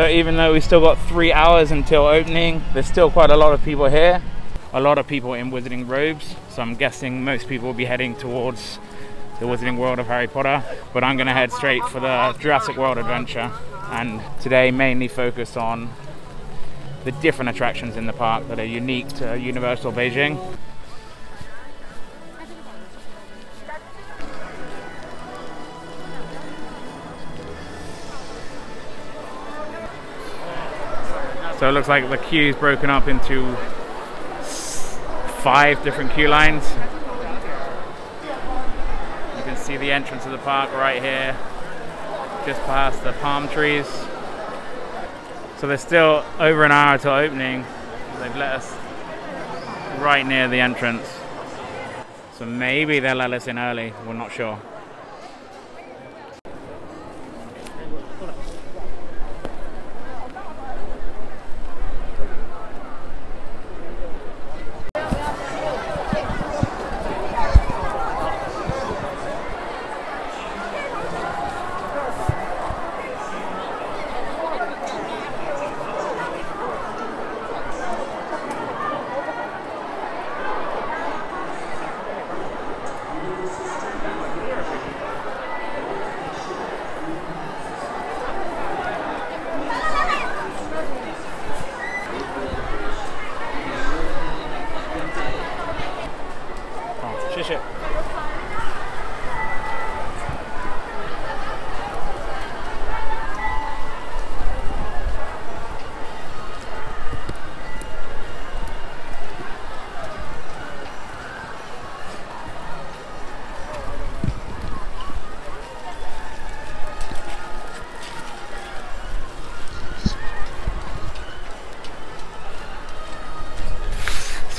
So even though we still got three hours until opening, there's still quite a lot of people here. A lot of people in Wizarding robes, so I'm guessing most people will be heading towards the Wizarding World of Harry Potter. But I'm gonna head straight for the Jurassic World adventure, and today mainly focus on the different attractions in the park that are unique to Universal Beijing. So it looks like the queue is broken up into five different queue lines. You can see the entrance of the park right here, just past the palm trees. So there's still over an hour till opening. They've let us right near the entrance. So maybe they'll let us in early, we're not sure.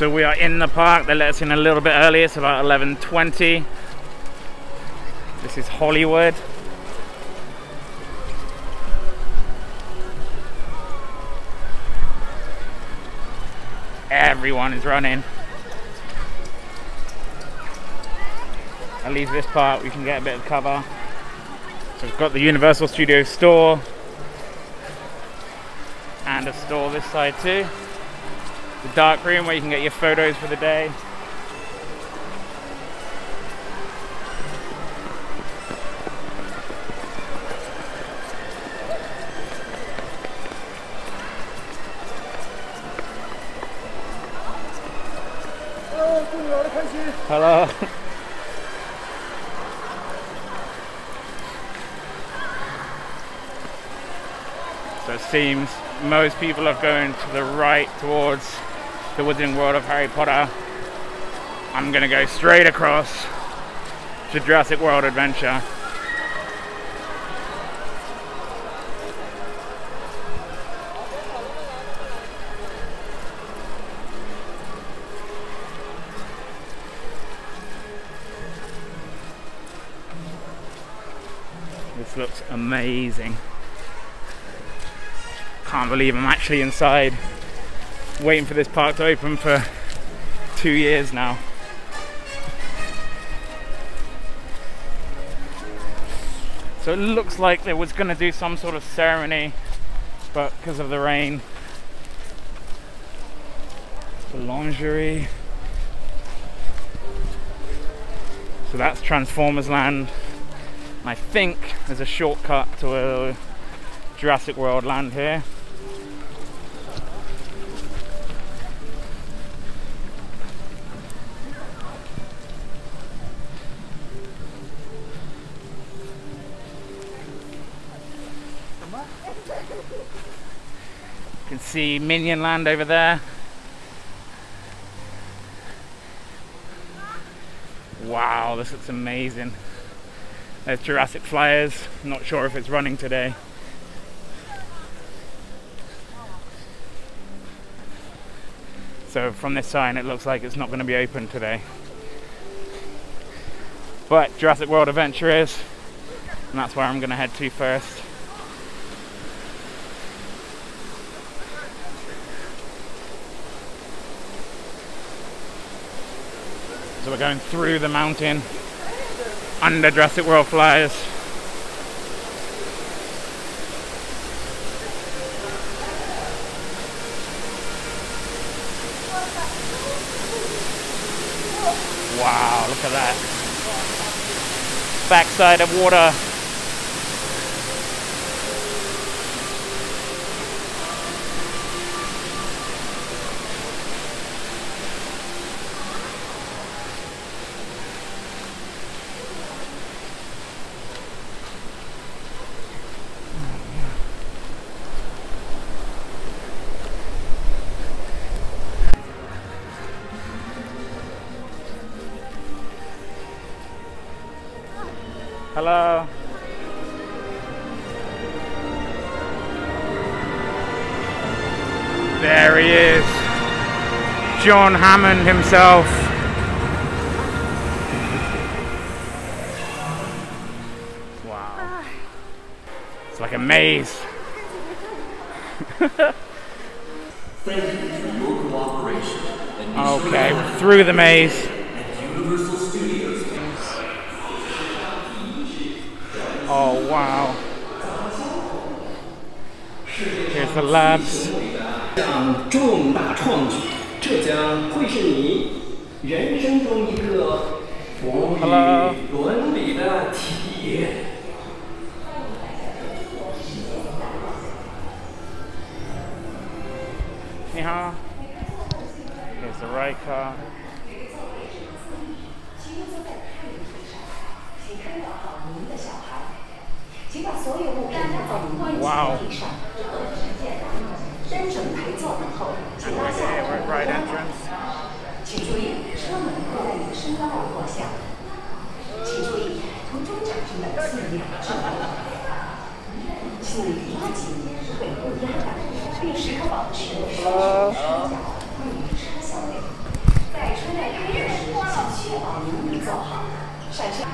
So we are in the park. They let us in a little bit earlier. It's about 11.20. This is Hollywood. Everyone is running. At leave this part we can get a bit of cover. So we've got the Universal Studios store and a store this side too dark room where you can get your photos for the day. Hello. so it seems most people are going to the right towards the Wizarding World of Harry Potter, I'm gonna go straight across to Jurassic World Adventure. This looks amazing. Can't believe I'm actually inside waiting for this park to open for two years now. So it looks like they was going to do some sort of ceremony, but because of the rain, the lingerie. So that's Transformers Land. And I think there's a shortcut to a Jurassic World land here. See Minion Land over there. Wow, this looks amazing. There's Jurassic Flyers. Not sure if it's running today. So from this sign it looks like it's not going to be open today. But Jurassic World Adventure is, and that's where I'm going to head to first. So we're going through the mountain under Jurassic World Flyers. Wow, look at that. Backside of water John Hammond himself. Wow. It's like a maze. Thank you for your cooperation. And be sure Okay, we're through the maze. at Universal Studios. Oh wow. Here's the labs. 这将会是你人生中一个无与伦比的体验。你好。嗯好的请看您的小孩。请把所有放在您的上。请注意，车门会在你的身高而落下。请注意，途中产生的气量正请拉紧尾部压杆，并时刻保持双手双脚位于车厢内。在车辆开动时，请确保您已做好。闪身。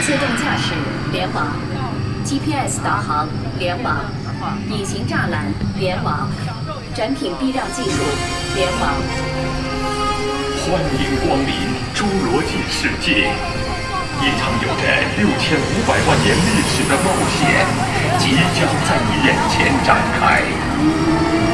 自动驾驶联网导航联网，隐形栅栏联网，展品避让技术联网。欢迎光临侏罗纪世界，一场有着六千五百万年历史的冒险即将在你眼前展开。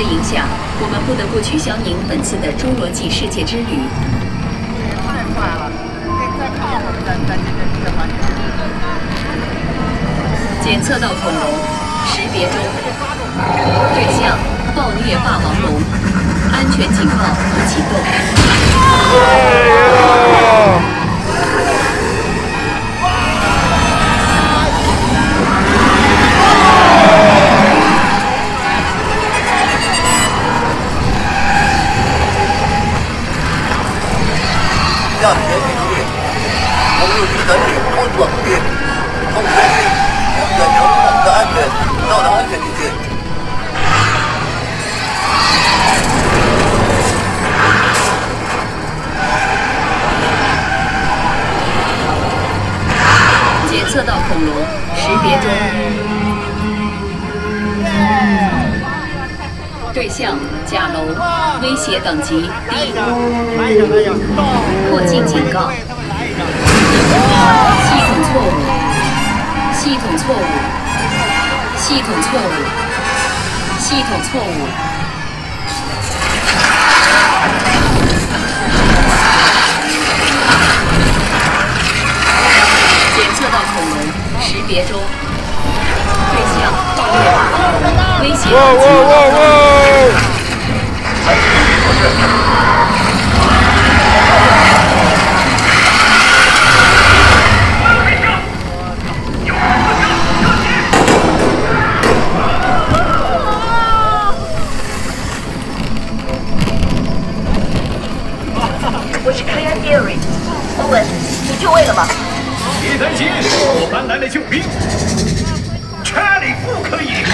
的影响，我们不得不取消您本次的侏罗纪世界之旅。太快了，再看会儿，咱咱这这这环节。检测到恐龙，识别中。对象：暴虐霸王龙，安全警报启动。向恐龙，识别中。对象：甲龙，威胁等级低。来一个，来一个，到。过境警告。系统错误。系统错误。系统错误。系统错误。检测到恐龙，别中，对象爆裂危险胁哇！兵。查理不可以，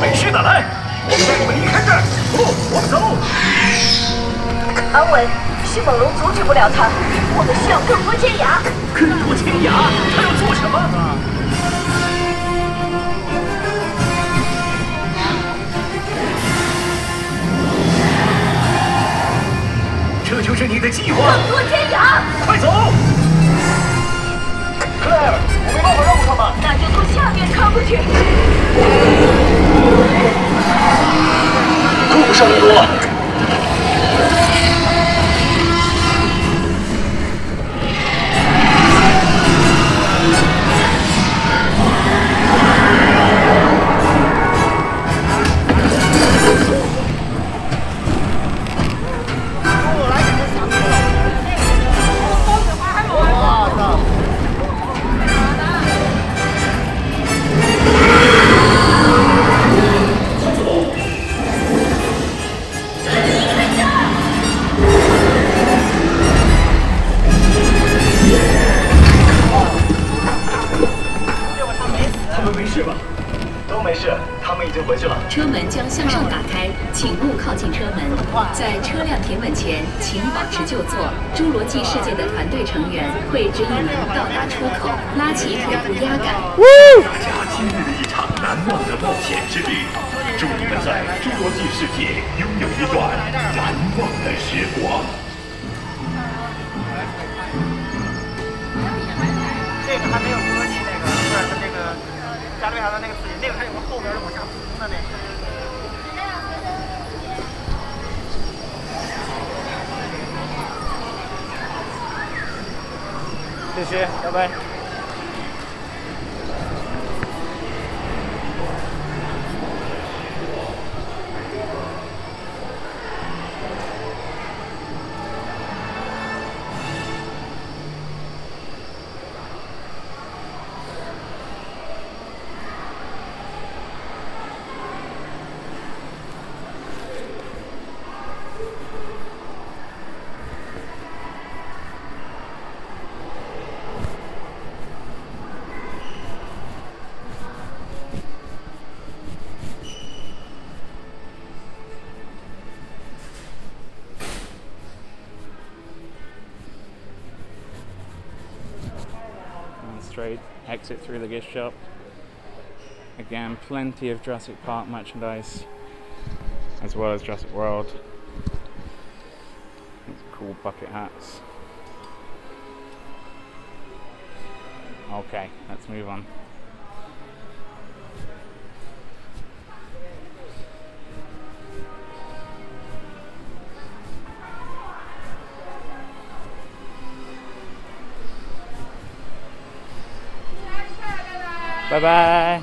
没事的，来，我们带你们离开这儿。不，我们走。安文，迅猛龙阻止不了他，我们需要更多尖牙。更多尖牙，他要做什么？这就是你的计划，更多尖牙，快走！快点穿过去顾不上多了在车辆停稳前，请保持就坐。侏罗纪世界的团队成员会指引您到达出口，拉起腿部压杆。大家经历了一场难忘的冒险之旅，祝你们在侏罗纪世界拥有一段难忘的时光。这个还没有侏罗纪那个，不是它那个加勒比海盗那个刺激，那个还有个后边的往下浮的那个。谢谢，拜拜。Exit through the gift shop. Again, plenty of Jurassic Park merchandise as well as Jurassic World. These cool bucket hats. Okay, let's move on. Bye bye.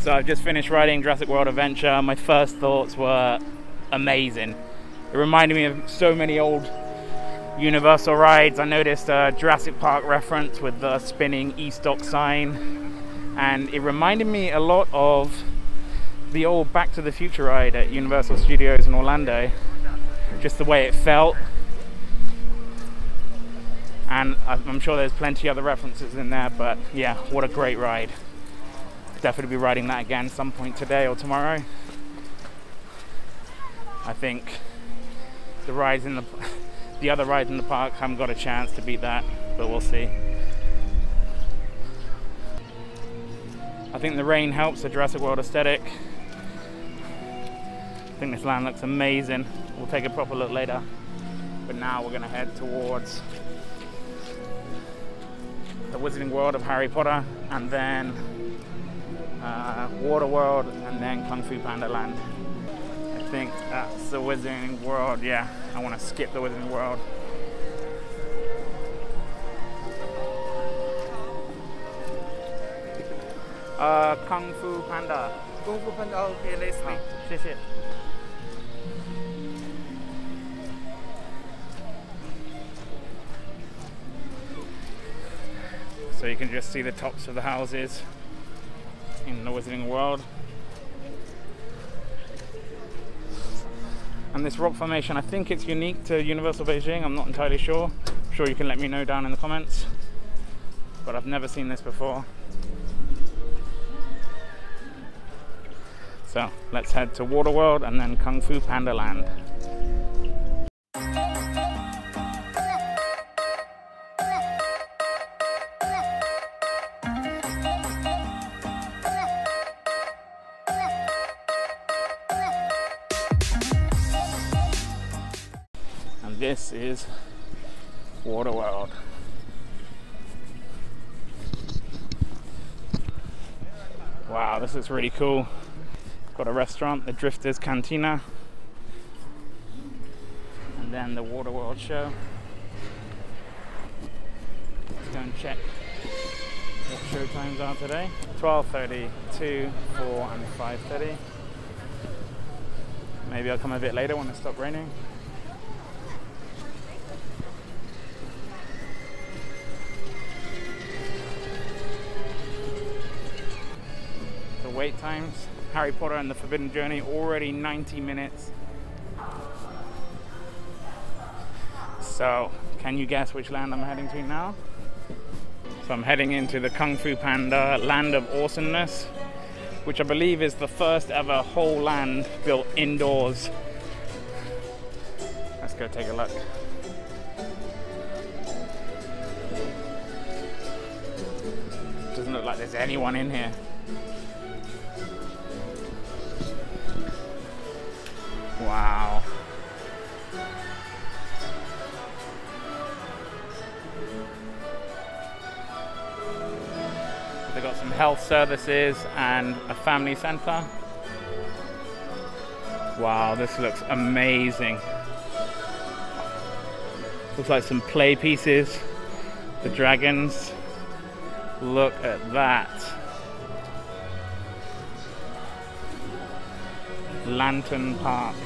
So I've just finished riding Jurassic World Adventure. My first thoughts were amazing. It reminded me of so many old Universal rides. I noticed a Jurassic Park reference with the spinning e-stock sign, and it reminded me a lot of the old Back to the Future ride at Universal Studios in Orlando. Just the way it felt, and I'm sure there's plenty of other references in there. But yeah, what a great ride! Definitely be riding that again some point today or tomorrow. I think the rides in the the other rides in the park haven't got a chance to beat that, but we'll see. I think the rain helps the Jurassic World aesthetic. I think this land looks amazing. We'll take a proper look later. But now we're gonna head towards Wizarding World of Harry Potter, and then uh, Water World, and then Kung Fu Panda Land. I think that's the Wizarding World. Yeah, I want to skip the Wizarding World. Uh, Kung Fu Panda. Kung Fu Panda. Oh, okay, let's see. Oh, 谢谢。You can just see the tops of the houses in the Wizarding World. And this rock formation, I think it's unique to Universal Beijing. I'm not entirely sure. I'm sure you can let me know down in the comments. But I've never seen this before. So let's head to Waterworld and then Kung Fu Panda Land. Really cool. Got a restaurant, the Drifters Cantina, and then the Waterworld show. Let's go and check what show times are today. 12.30, 2, 4 and 5.30. Maybe I'll come a bit later when it stops raining. Wait times Harry Potter and the Forbidden Journey already 90 minutes. So, can you guess which land I'm heading to now? So, I'm heading into the Kung Fu Panda Land of Awesomeness, which I believe is the first ever whole land built indoors. Let's go take a look. Doesn't look like there's anyone in here. Wow. They've got some health services and a family center. Wow, this looks amazing. Looks like some play pieces. The dragons. Look at that. Lantern Park.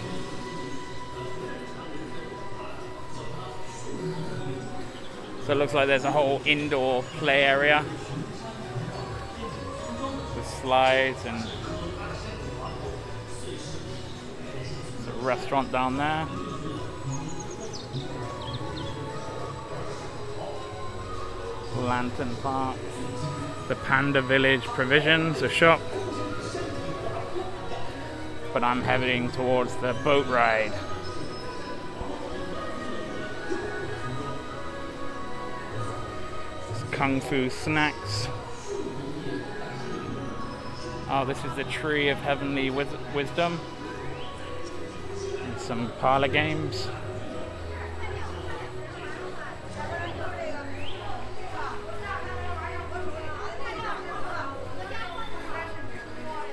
So it looks like there's a whole indoor play area with slides and there's a restaurant down there. Lantern Park. The Panda Village Provisions, a shop. But I'm heading towards the boat ride. Kung Fu snacks. Oh, this is the Tree of Heavenly Wis- Wisdom. And some parlor games.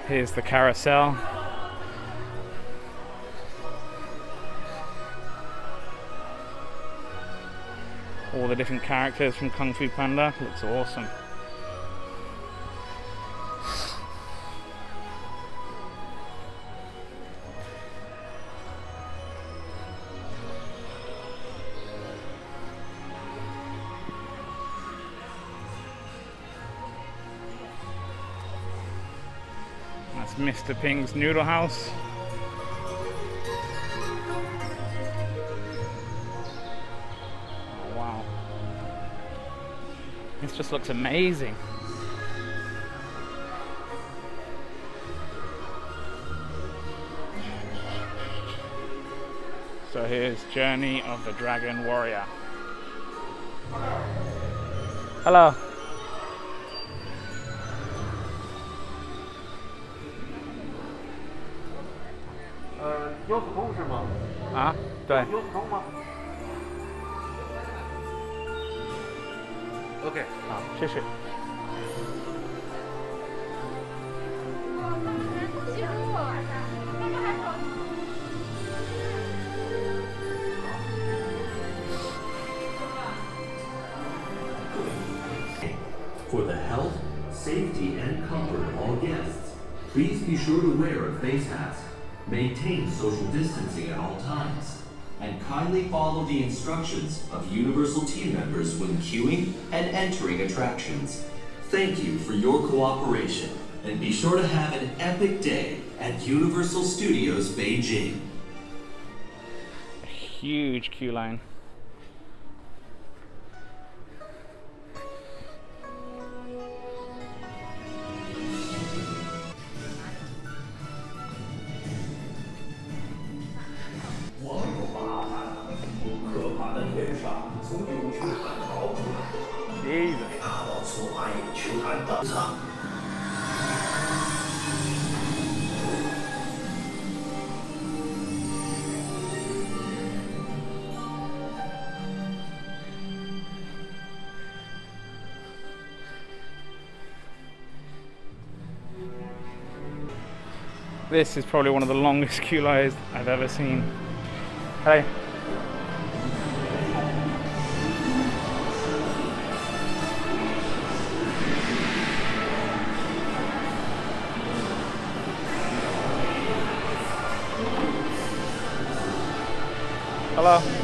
Here's the carousel. The different characters from Kung Fu Panda. Looks awesome. That's Mr. Ping's Noodle House. This just looks amazing. So here's Journey of the Dragon Warrior. Hello. 呃，腰子空是吗？啊，对。腰子空吗 ？OK，好，谢谢。 For the health, safety, and comfort of all guests, please be sure to wear a face mask. Maintain social distancing at all times. kindly follow the instructions of Universal team members when queuing and entering attractions. Thank you for your cooperation, and be sure to have an epic day at Universal Studios Beijing. A Huge queue line. This is probably one of the longest queue lines I've ever seen. Hey. Hello.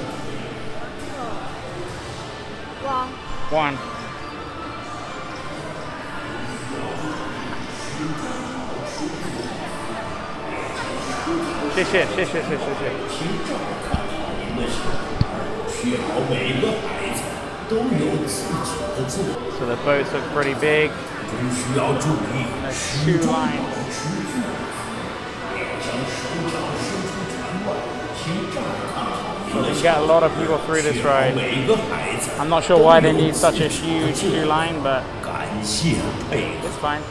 One. 谢谢谢谢谢谢谢。确保每个孩子都有自己的自我。 So the boats look pretty big. 只需要注意 There's 始 two 终保 lines. 持自我，不要将手脚伸出船外。请照看好您 So 的 we 小 get a lot of people through this 确保 ride. 每个孩子 I'm not sure why they need such a huge queue line, but 感谢配合。 it's fine.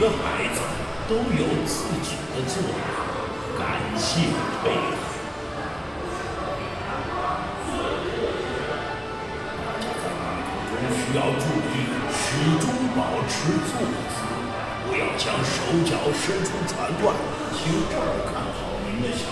个孩子都有自己的做法。感谢配合。中需要注意，始终保持坐姿，不要将手脚伸出船外。请这儿看好您的小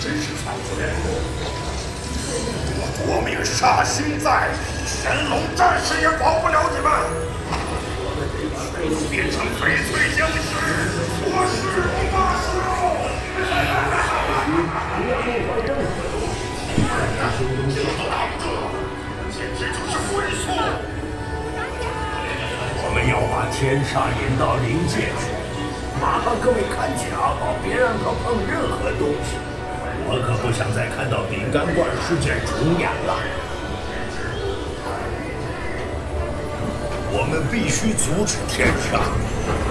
真是惨不忍睹。我夺命杀星在，神龙战士也保不了你们。变成翡翠僵尸，我誓不罢休。天煞引到临界处，麻烦各位看紧啊，别让他碰任何东西。我可不想再看到饼干罐事件重演了我们必须阻止天煞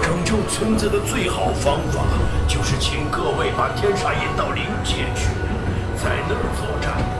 拯救村子的最好方法就是请各位把天煞引到灵界去在那儿作战。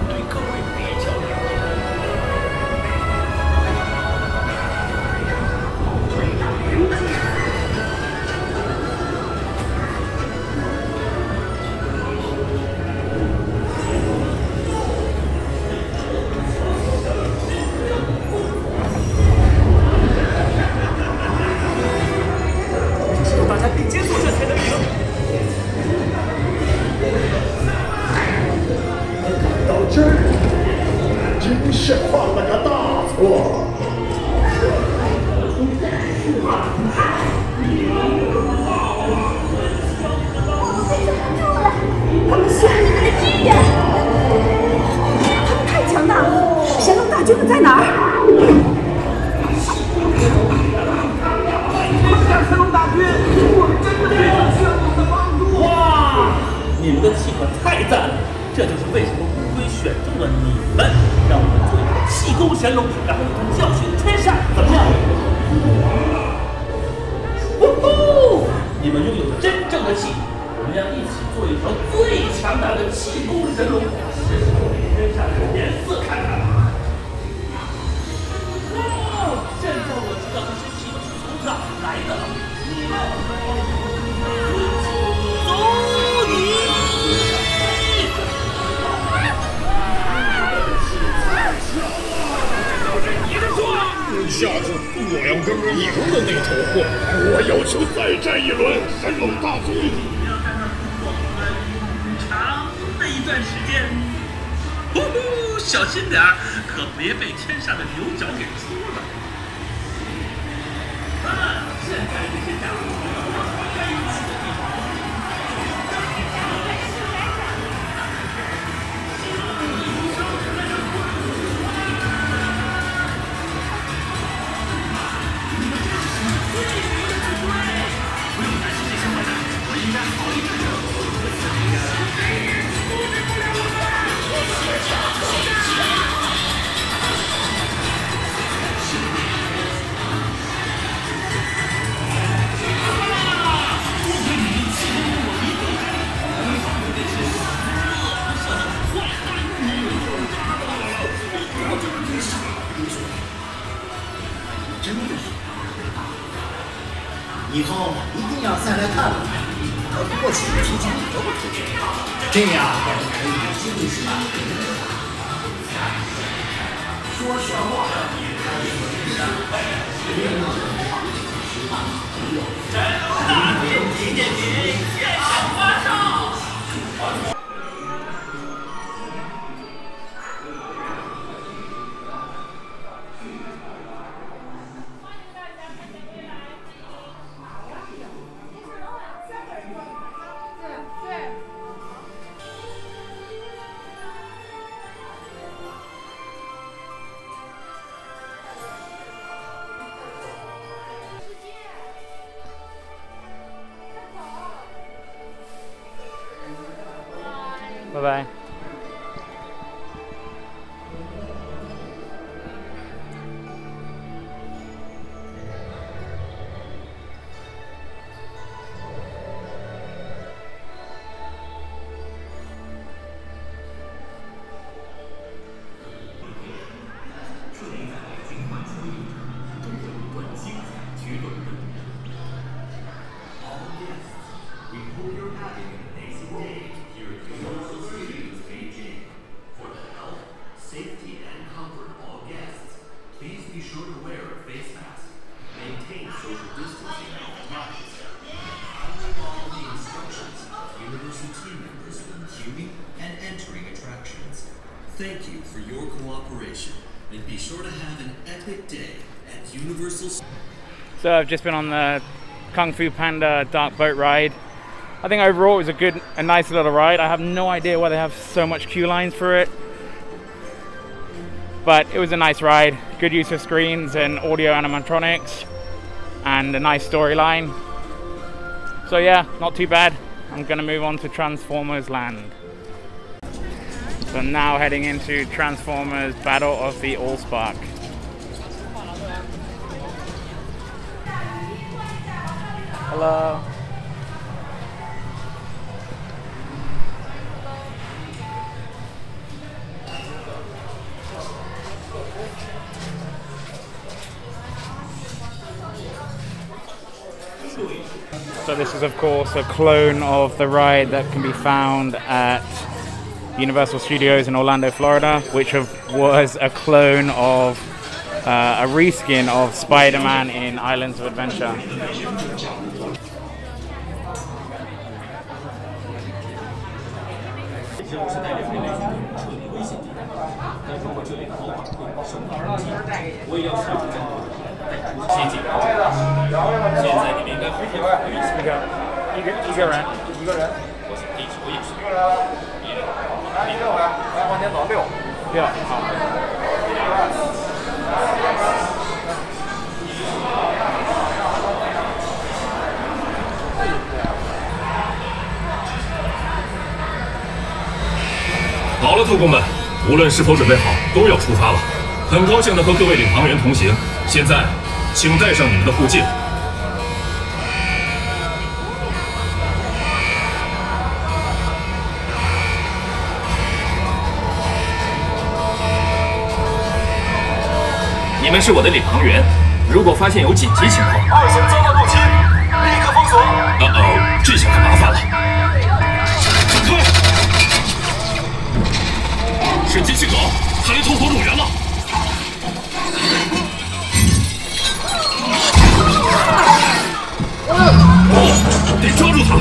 谁龙大这纪念品？So I've just been on the Kung Fu Panda dark boat ride. I think overall it was a good, a nice little ride. I have no idea why they have so much queue lines for it. But it was a nice ride. Good use of screens and audio animatronics and a nice storyline. So yeah, not too bad. I'm gonna move on to Transformers Land. So now heading into Transformers Battle of the Allspark. Hello. So this is of course a clone of the ride that can be found at Universal Studios in Orlando, Florida, which was a clone of uh, a reskin of Spider-Man in Islands of Adventure. 又是带领人类群体彻底危险地带。但如果这里的。老板会受到攻击，我也要试图战斗。先进，现在你们应该回去了。一群人，一个一个人，一个人。我是第一，我也是。一个人，一个人，来往前走六，六，好。好了，特工们，无论是否准备好，都要出发了。很高兴能和各位领航员同行。现在，请带上你们的护镜。你们是我的领航员，如果发现有紧急情况，二星遭到入侵，立刻封锁。呃哦，这下可麻烦了。是机器狗，它来偷火种源了。哦，得抓住它！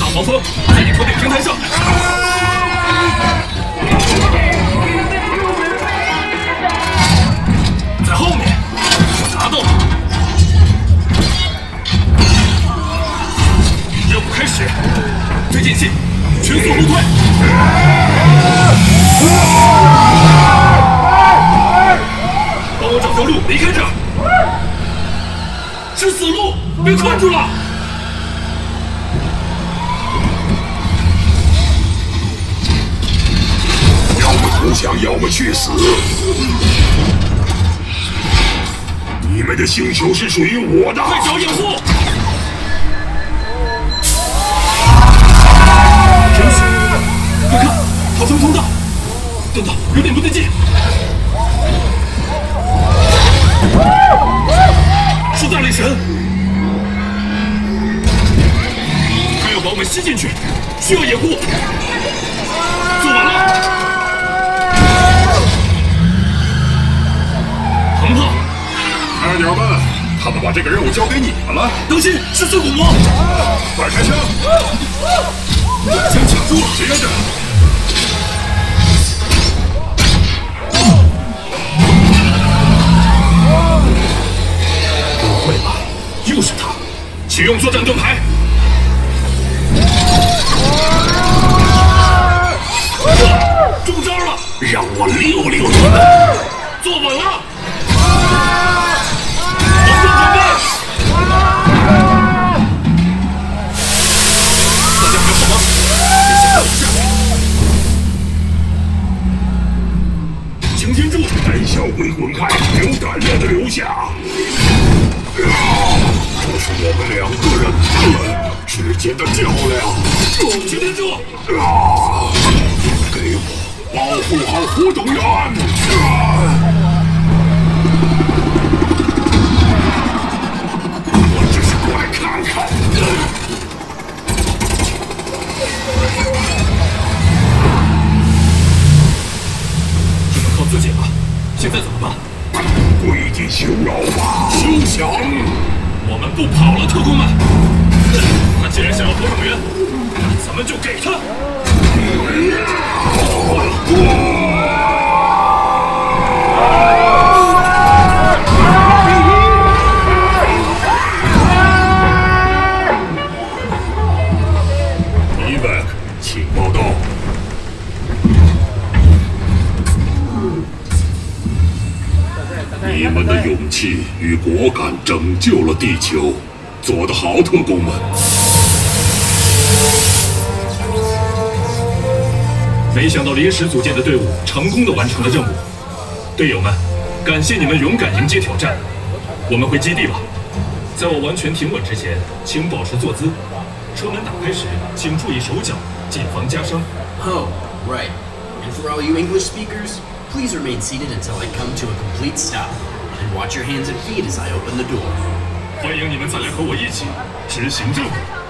大黄蜂在你头顶平台上。在后面，我拿到了。任务开始，推进器，全速后退。帮我找条路离开这。是死路，被困住了。要么投降，要么去死。你们的星球是属于我的。快找掩护！快看，好像通道。等等，有点不对劲。是大力神，他要把我们吸进去，需要掩护。做完了。鹏鹏，二鸟们，他们把这个任务交给你们了。当心，是四骨魔！快开枪！把枪卡住了，接着。不会吧，又是他！启用作战盾牌。中招了，让我溜溜你们！坐稳了，鬼滚开！有胆量的留下！这是我们两个人之间的较量。擎天柱，给我保护好火种源！我只是过来看看。只能靠自己。现在怎么办？跪地求饶吧！休想！我们不跑了，特工们！他既然想要夺种源，那咱们就给他！伊与果敢拯救了地球，做得好，特工们！没想到临时组建的队伍成功的完成了任务，队友们，感谢你们勇敢迎接挑战。我们回基地吧，在我完全停稳之前，请保持坐姿。车门打开时，请注意手脚，谨防夹伤。Oh, right. And for all you English speakers, please remain seated until I come to a complete stop. And watch your hands and feet as I open the door. 欢迎你们再来和我一起执行任务。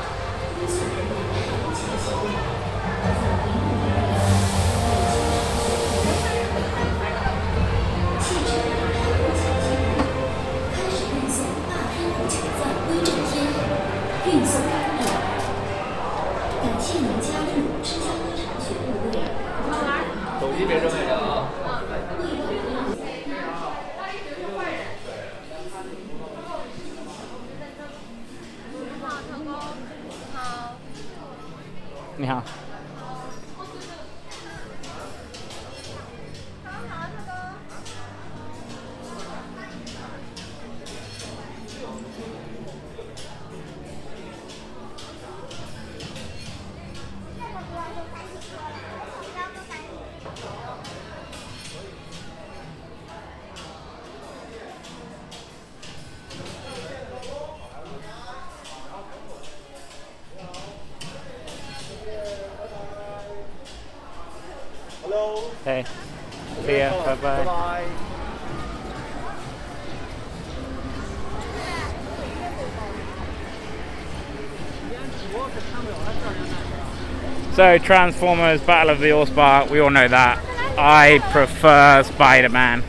So Transformers Battle of the Allspark, we all know that. I prefer Spider-Man.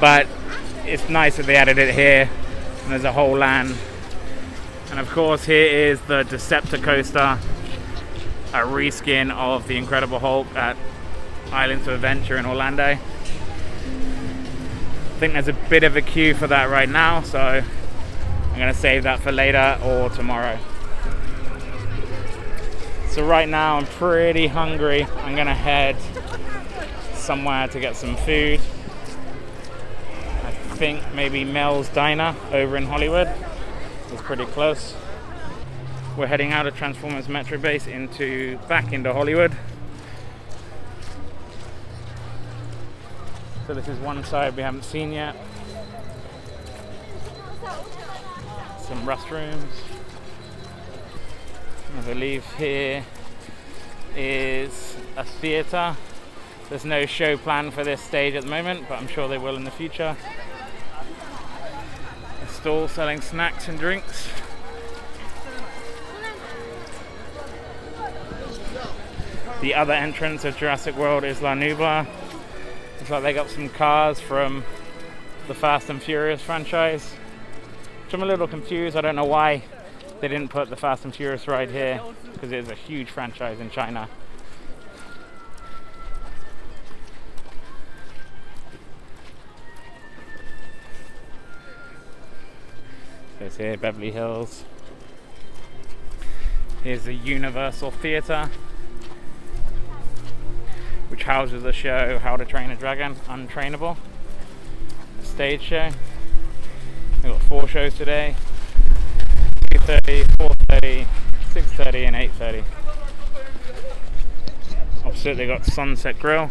But it's nice that they added it here. And there's a whole land. And of course here is the Decepticoaster. A reskin of the Incredible Hulk at Islands of Adventure in Orlando. I think there's a bit of a queue for that right now, so I'm gonna save that for later or tomorrow. So right now I'm pretty hungry. I'm gonna head somewhere to get some food. I think maybe Mel's Diner over in Hollywood. It's pretty close. We're heading out of Transformers Metro Base into back into Hollywood. So this is one side we haven't seen yet. Some restrooms. I believe here is a theatre. There's no show planned for this stage at the moment, but I'm sure they will in the future. A stall selling snacks and drinks. The other entrance of Jurassic World Isla Nublar. Looks like they got some cars from the Fast and Furious franchise. Which I'm a little confused. I don't know why they didn't put the Fast and Furious ride here because it is a huge franchise in China. It's here, Beverly Hills. Here's the Universal Theatre, which houses the show How to Train a Dragon Untrainable, a stage show. We've got four shows today 2.30, 4.30, 6.30 and 8.30. Opposite they got Sunset Grill,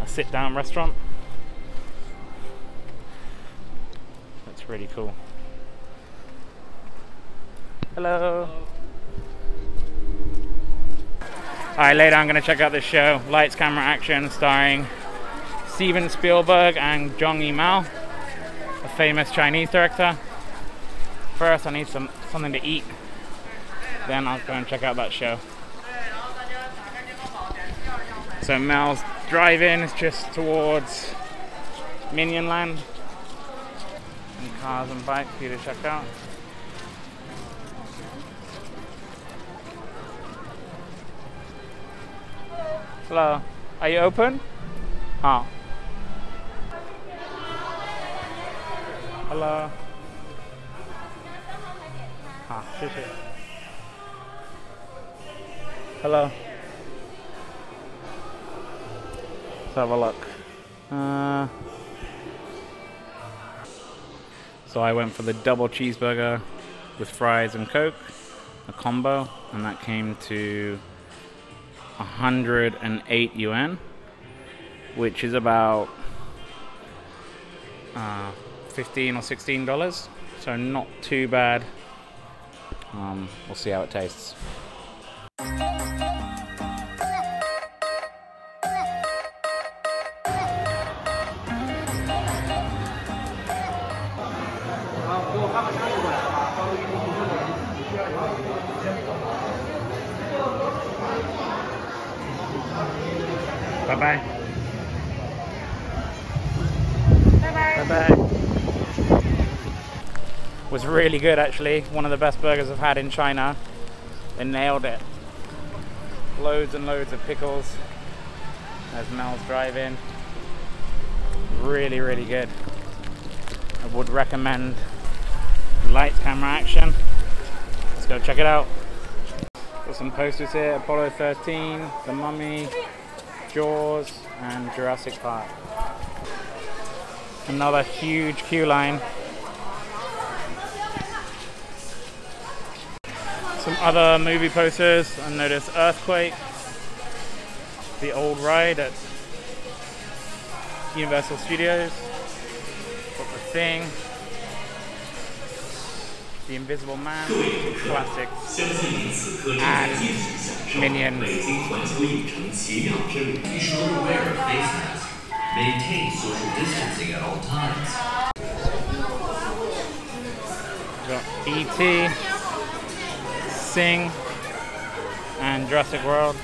a sit down restaurant. That's really cool. Hello. Alright, later I'm going to check out this show, Lights, Camera, Action, starring Steven Spielberg and Zhang Yimou, a famous Chinese director. First, I need some something to eat. Then I'll go and check out that show. So Mel's drive-in is just towards Minion Land. And cars and bikes for you to check out. Hello. Are you open? Ah. 好。Hello. 好，谢谢。Hello. Let's have a look. Uh, so I went for the double cheeseburger with fries and coke, a combo, and that came to 108 yuan, which is about uh, 15 or 16 dollars. So not too bad. um, we'll see how it tastes. Really good actually. One of the best burgers I've had in China. They nailed it. Loads and loads of pickles. As Mel's Drive-In. Really, really good. I would recommend lights, camera, action. Let's go check it out. Got some posters here, Apollo 13, The Mummy, Jaws, and Jurassic Park. Another huge queue line. Some other movie posters. I noticed Earthquake, the old ride at Universal Studios, got The Thing, The Invisible Man, classics, and mask. Maintain social distancing at all times. Got E.T., Sing, and Jurassic World.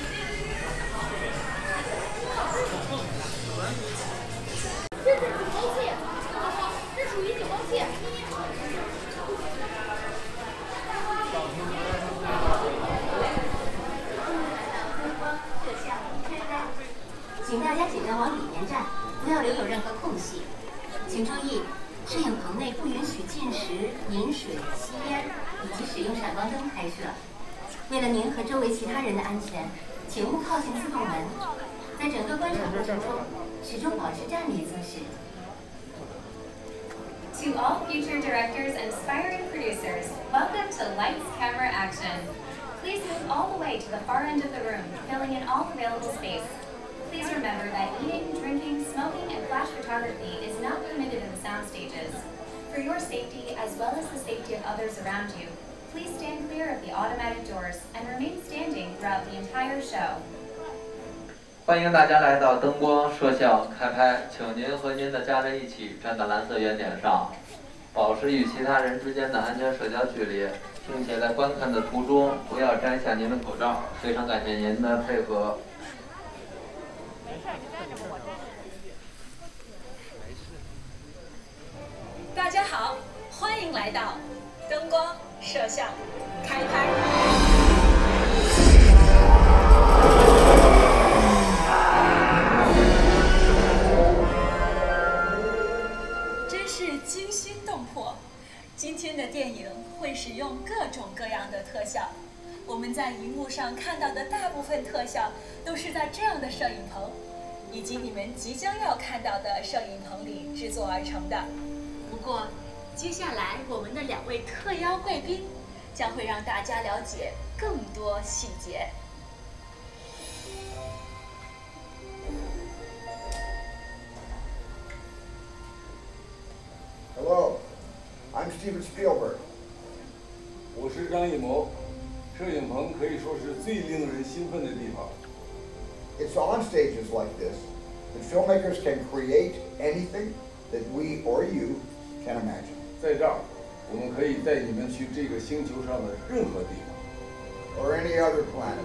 用闪光灯拍摄。为了您和周围其他人的安全，请勿靠近自动门。在整个观赏过程中，始终保持站立姿势。 To all future directors and aspiring producers, welcome to Lights, Camera, Action. Please move all the way to the far end of the room, filling in all available space. Please remember that eating, drinking, smoking, and flash photography is not permitted in the sound stages. For your safety, as well as the safety of others around you, please stand clear of the automatic doors and remain standing throughout the entire show. 欢迎大家来到灯光摄像开拍，请您和您的家人一起站在蓝色圆点上，保持与其他人之间的安全社交距离，并且在观看的途中不要摘下您的口罩。非常感谢您的配合。大家好，欢迎来到灯光摄像开拍。真是惊心动魄！今天的电影会使用各种各样的特效，我们在荧幕上看到的大部分特效都是在这样的摄影棚，以及你们即将要看到的摄影棚里制作而成的。不过，接下来我们的两位特邀贵宾将会让大家了解更多细节。Hello, I'm Steven Spielberg. 我是张艺谋，摄影棚可以说是最令人兴奋的地方。It's on stages like this that filmmakers can create anything that we or you can imagine. 在这儿，我们可以带你们去这个星球上的任何地方。Or any other planet.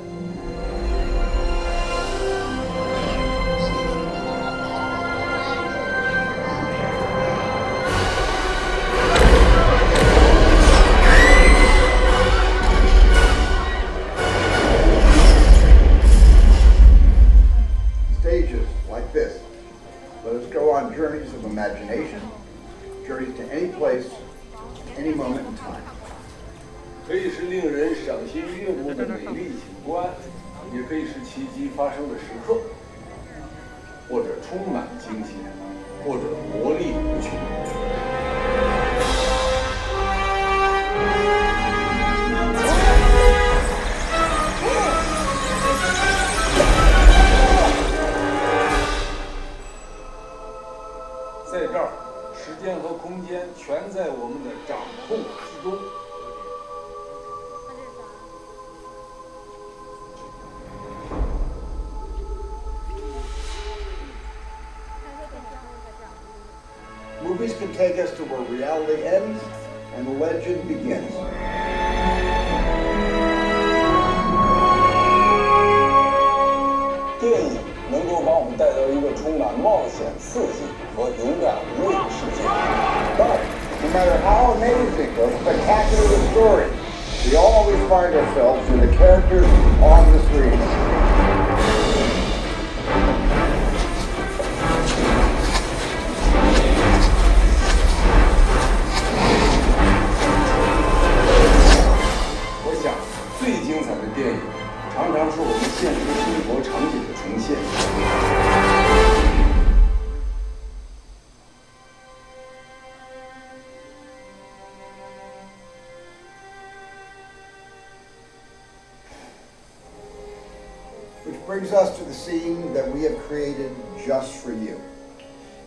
Which brings us to the scene that we have created just for you.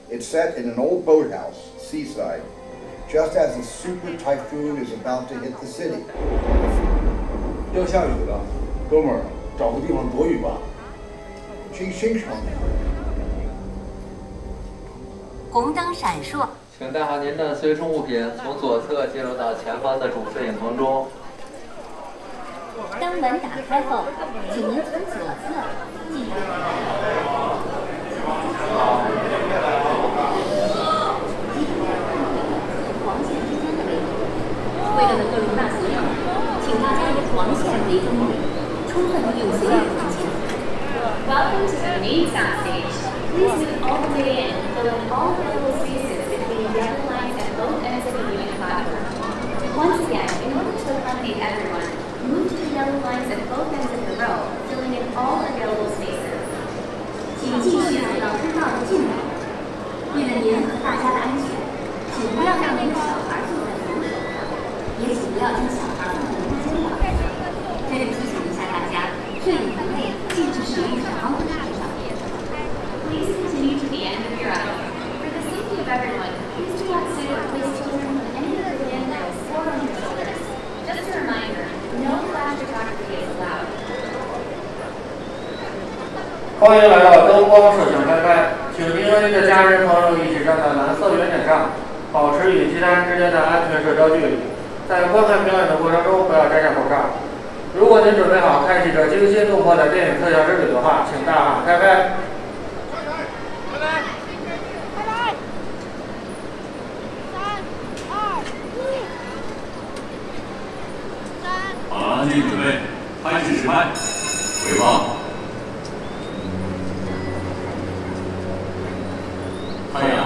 It's set in an old boathouse, seaside, just as a super typhoon is about to hit the city. 要下雨了，哥们儿，找个地方躲雨吧。清清爽。红灯闪烁，请带好您的随身物品，从左侧进入到前方的主摄影棚中。 灯门打开后，请您从左侧进入。为了能够容纳所有，请大家以黄线为中点，充分利用所有空间。Welcome to the main soundstage. Please move all the way in, filling all available move to the yellow lines at both ends of the row, filling in all available spaces. 请继续走到通道的尽头。为了您和大家的安全，请不要让您的小孩坐在扶手上，也请不要将 欢迎来到灯光摄像开拍，请您和您的家人朋友一起站在蓝色圆点上，保持与其他人之间的安全社交距离。在观看表演的过程中，不要摘下口罩。如果您准备好开启这惊心动魄的电影特效之旅的话，请大喊开拍。好，安静准备，开始实拍，回放。 거예요.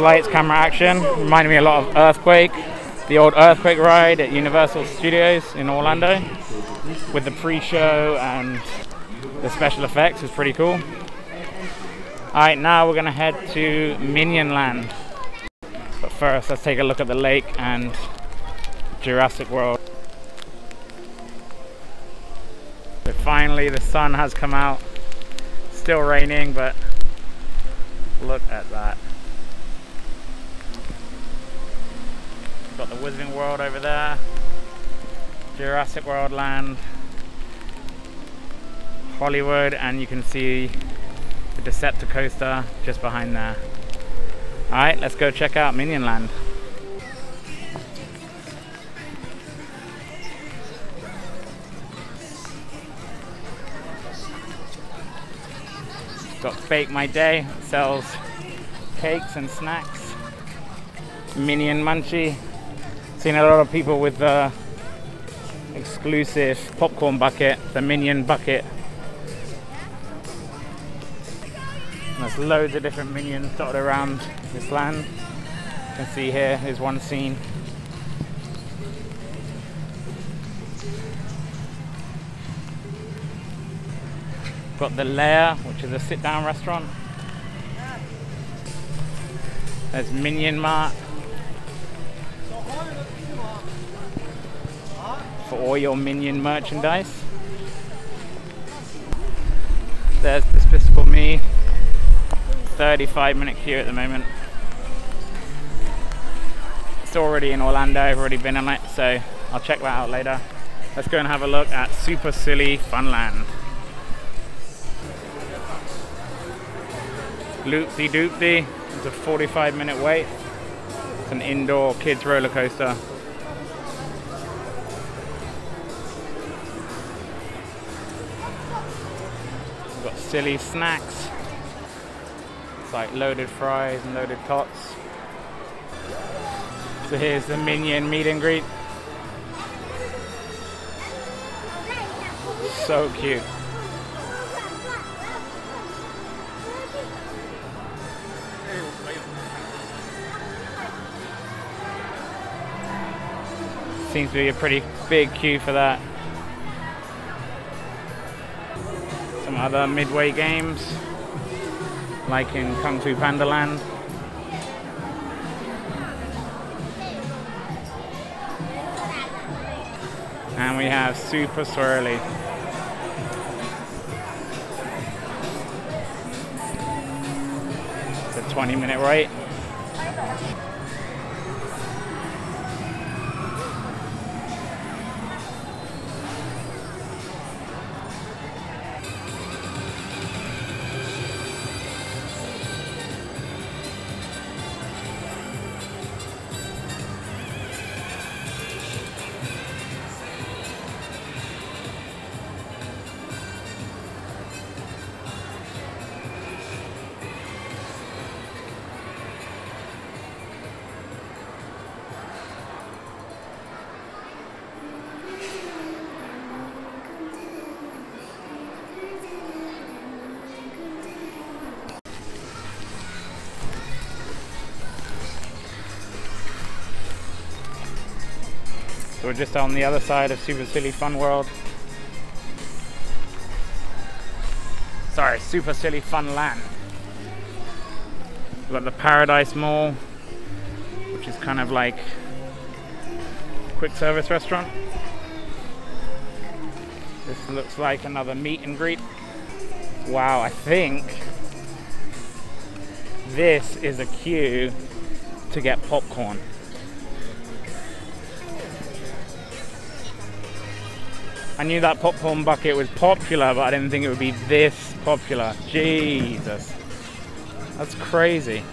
Lights, camera, action. Reminded me a lot of Earthquake, the old Earthquake ride at Universal Studios in Orlando, with the pre-show and the special effects. was pretty cool. All right, now we're gonna head to Minion Land. But first, let's take a look at the lake and Jurassic World. So finally, the sun has come out. Still raining, but look at that. Got the Wizarding World over there, Jurassic World Land, Hollywood, and you can see the Decepticoaster just behind there. Alright, let's go check out Minion Land. Got Bake My Day, sells cakes and snacks. Minion Munchie. Seen a lot of people with the exclusive popcorn bucket, the Minion bucket. There's loads of different minions dotted around this land. You can see here is one scene. Got the Lair, which is a sit-down restaurant. There's Minion Mart. For all your Minion merchandise. There's Despicable Me. 35 minute queue at the moment. It's already in Orlando, I've already been on it, so I'll check that out later. Let's go and have a look at Super Silly Funland. Loopsy Doopsy, it's a 45 minute wait. It's an indoor kids roller coaster. Silly snacks. It's like loaded fries and loaded tots. So here's the Minion meet and greet. So cute. Seems to be a pretty big queue for that. Other midway games, like in Kung Fu Panda Land. And we have Super Swirly. It's a 20 minute wait. Just on the other side of Super Silly Fun World. Sorry, Super Silly Fun Land. We've got the Paradise Mall, which is kind of like quick service restaurant. This looks like another meet and greet. Wow, I think this is a queue to get popcorn. I knew that popcorn bucket was popular, but I didn't think it would be this popular. Jesus. That's crazy.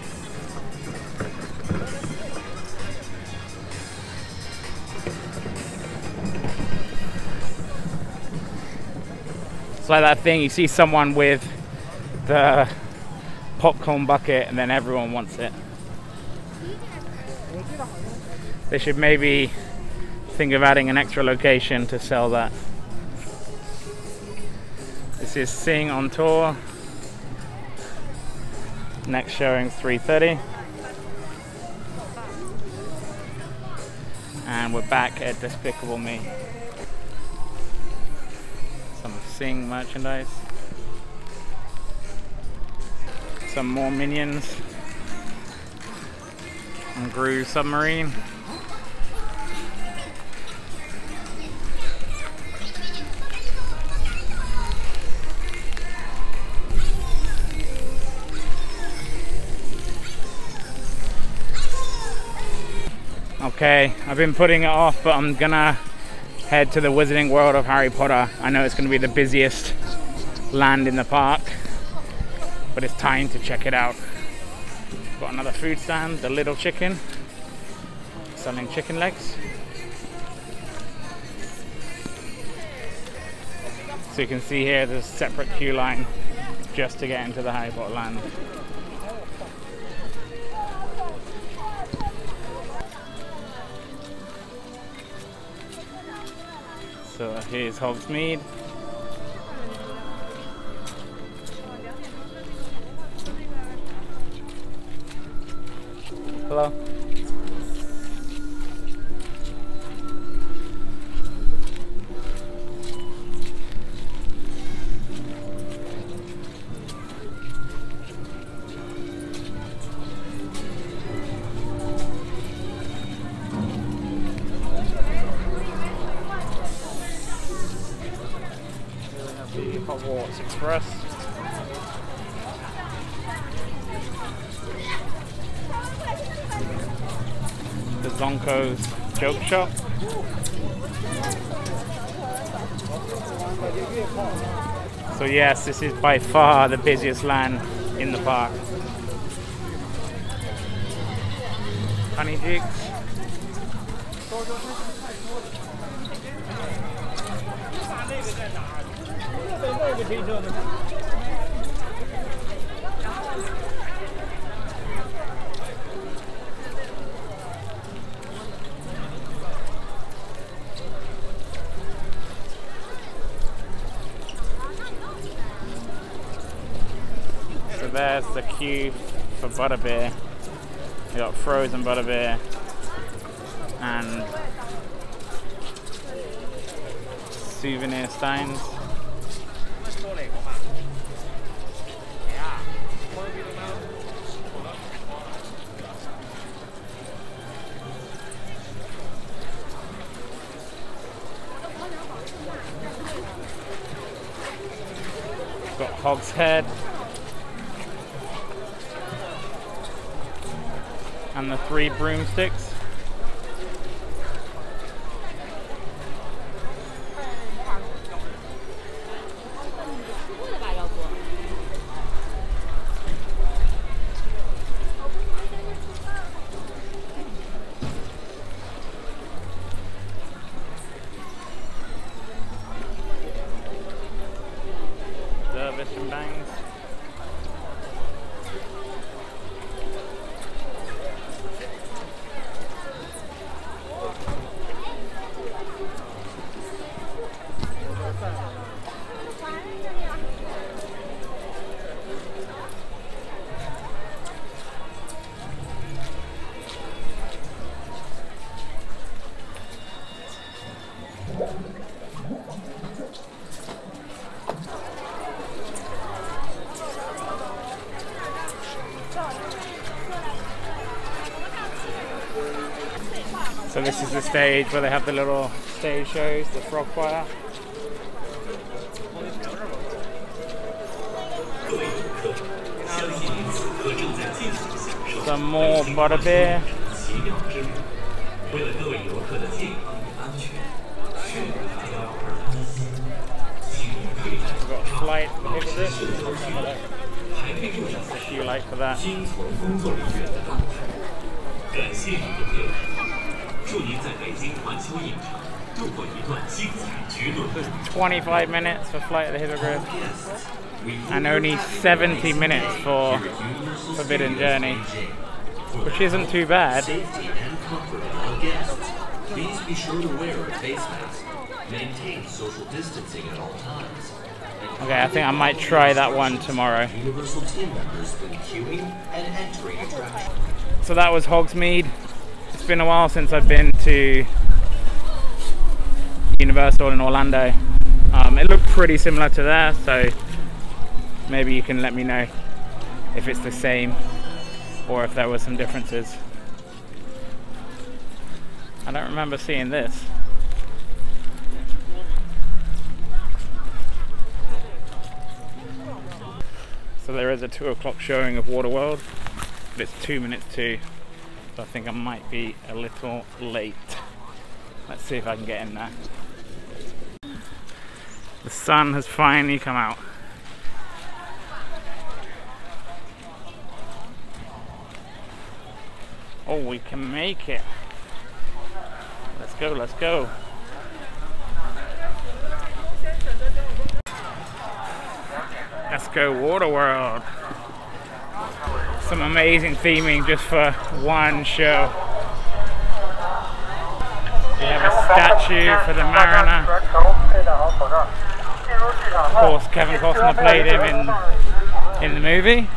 It's like that thing you see someone with the popcorn bucket and then everyone wants it. They should maybe think of adding an extra location to sell that. This is Sing on Tour. Next showing 3.30. And we're back at Despicable Me. Some Sing merchandise. Some more Minions. And Gru Submarine. Okay, I've been putting it off, but I'm gonna head to the Wizarding World of Harry Potter. I know it's gonna be the busiest land in the park, but it's time to check it out. Got another food stand, the Little Chicken, selling chicken legs. So you can see here there's a separate queue line just to get into the Harry Potter land. So here's Hogsmeade. Hello. This is by far the busiest land in the park. Honeydukes. So queue for butterbeer. We got frozen butterbeer and souvenir steins. Got Hog's Head. And the three broomsticks. Dervish and Banges. So this is the stage where they have the little stage shows, the frog choir. Some more butterbeer. We've got flight exit. If you like for that. 祝您在北京环球影城度过一段精彩绝伦的旅程。 25 minutes for Flight of the Hippogriff. And only 70 minutes for Forbidden Journey. Which isn't too bad. Safety and comfort of all guests. Please be sure to wear a face mask. Maintain social distancing at all times. Okay, I think I might try that one tomorrow. Universal team members when queuing and entering attractions. So that was Hogsmeade. Been a while since I've been to Universal in Orlando. Um, it looked pretty similar to there, so maybe you can let me know if it's the same or if there were some differences. I don't remember seeing this. So there is a two o'clock showing of Waterworld, but it's two minutes to, I think I might be a little late. Let's see if I can get in there. The sun has finally come out. Oh, we can make it. Let's go, let's go. Let's go Waterworld. Some amazing theming just for one show. We have a statue for the Mariner. Of course, Kevin Costner played him in in the movie.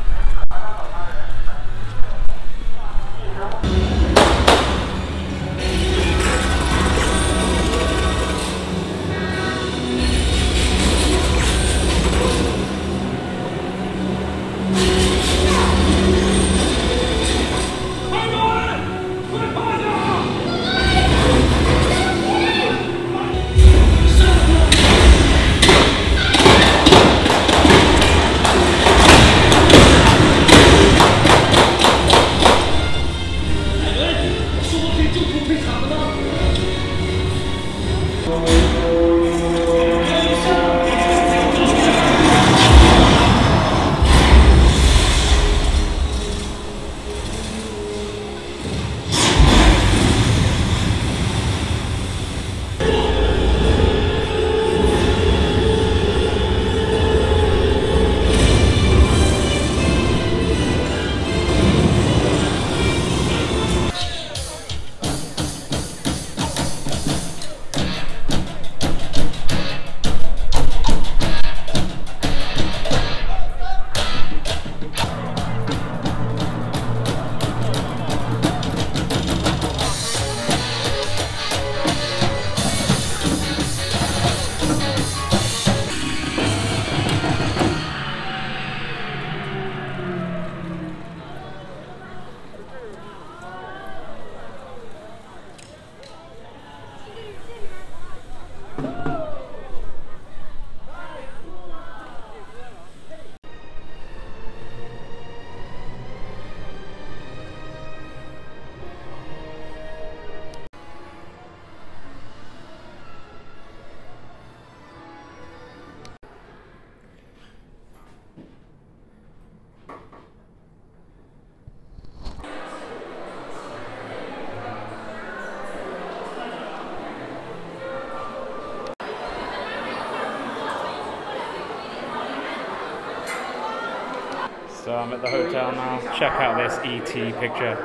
I'm at the hotel now. Check out this ET picture.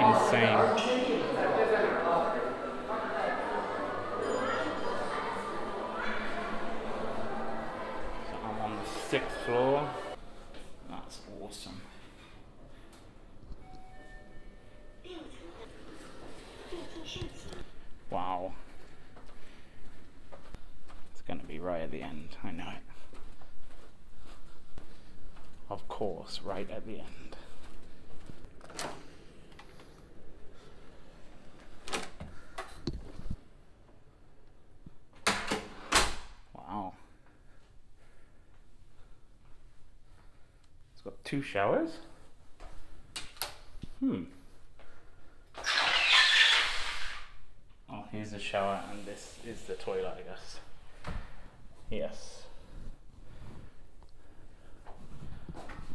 Insane. So I'm on the sixth floor. That's awesome. Wow. It's gonna be right at the end, I know it. Of course, right at the end. Wow. It's got two showers? Hmm. Oh, here's the shower, and this is the toilet, I guess. Yes.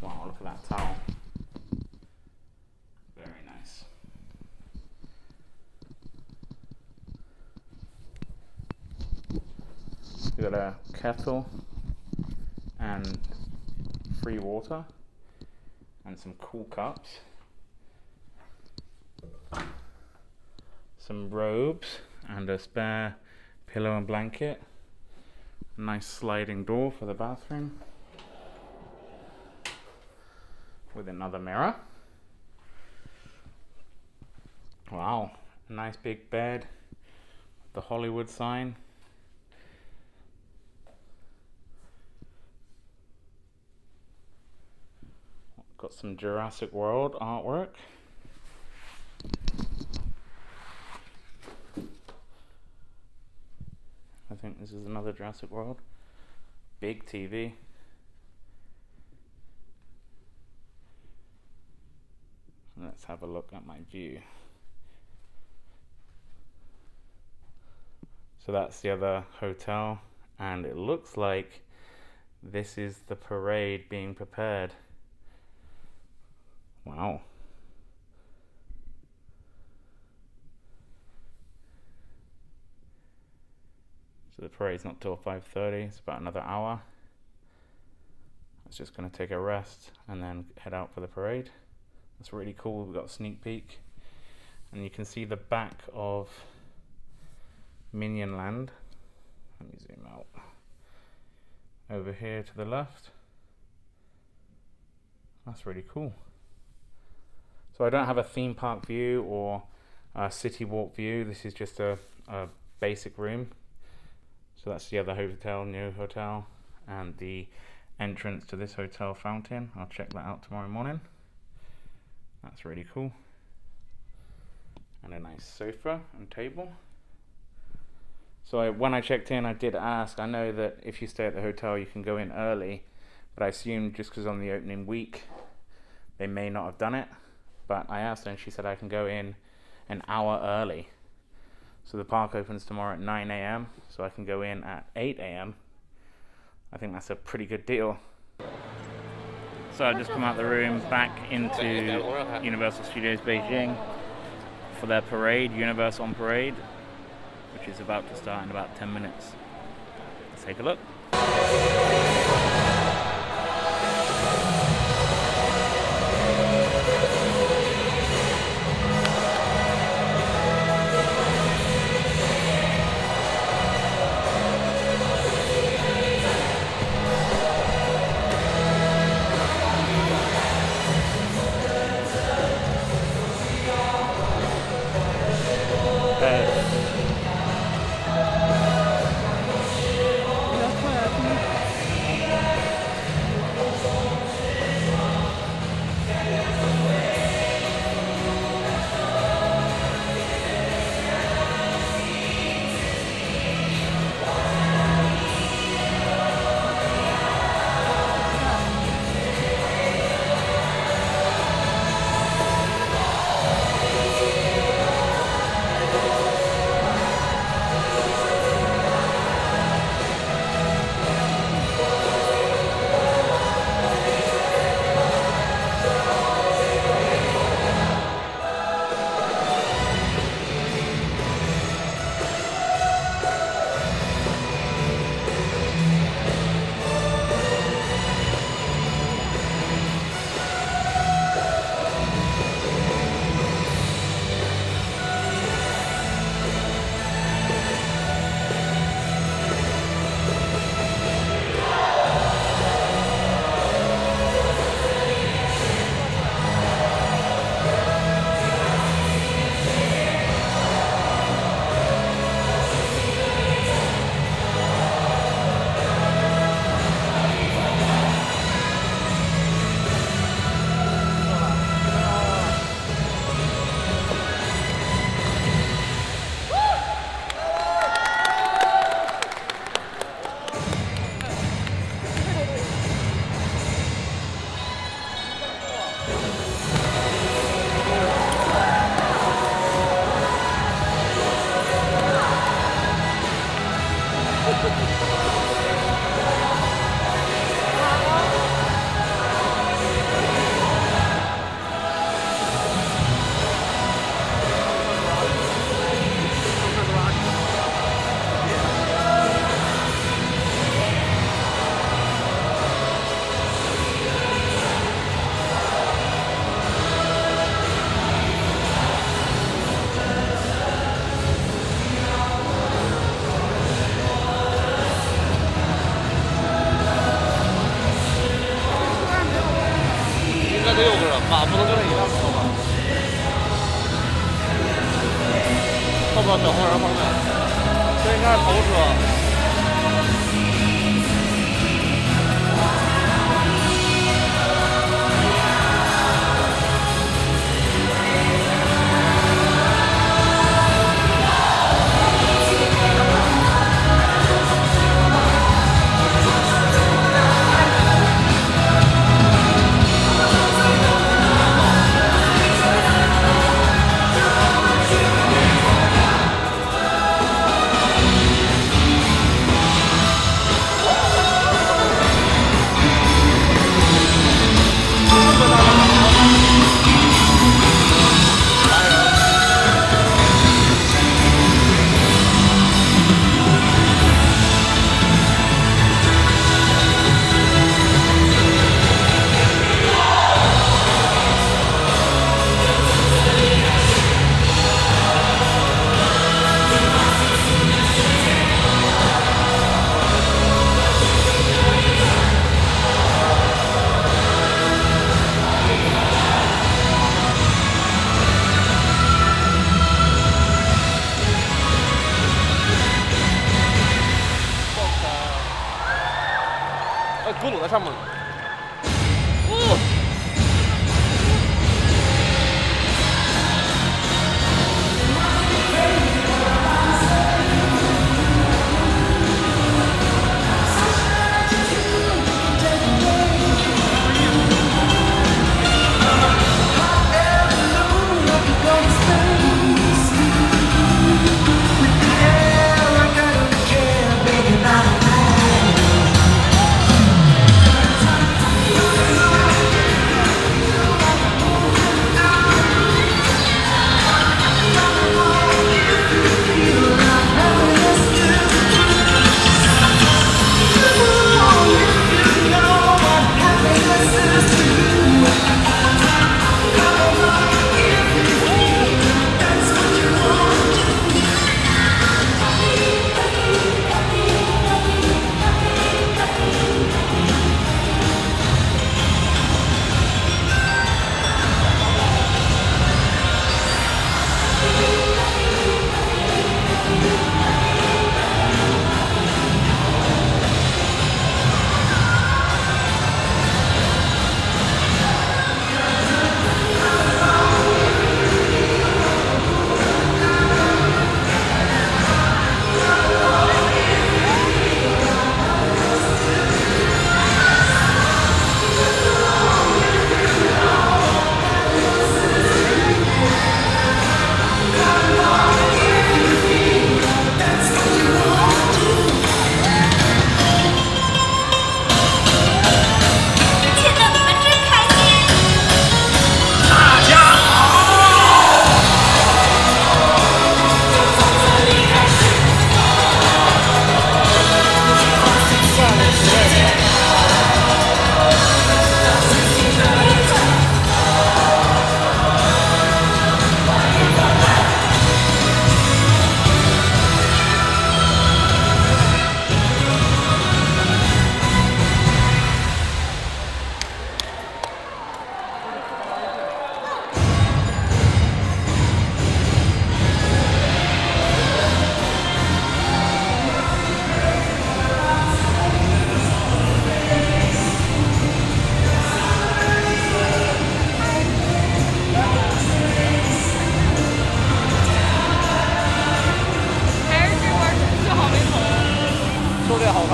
Wow, look at that towel. Very nice. We got a kettle and free water and some cool cups, some robes, and a spare pillow and blanket. Nice sliding door for the bathroom with another mirror. Wow, nice big bed, the Hollywood sign. Some Jurassic World artwork. I think this is another Jurassic World. Big TV. Let's have a look at my view. So that's the other hotel, and it looks like this is the parade being prepared. Wow. So the parade's not till 5.30, it's about another hour. It's just gonna take a rest and then head out for the parade. That's really cool, we've got a sneak peek. And you can see the back of Minion Land. Let me zoom out. Over here to the left. That's really cool. So I don't have a theme park view or a city walk view. This is just a, a basic room. So that's the other hotel, new hotel, and the entrance to this hotel fountain. I'll check that out tomorrow morning. That's really cool. And a nice sofa and table. So I, when I checked in, I did ask. I know that if you stay at the hotel, you can go in early, but I assumed just because on the opening week, they may not have done it. But I asked her, and she said I can go in an hour early. So the park opens tomorrow at 9 a.m. So I can go in at 8 a.m. I think that's a pretty good deal. So I've just come out the room back into Universal Studios Beijing for their parade, Universe on Parade which is about to start in about 10 minutes. Let's take a look.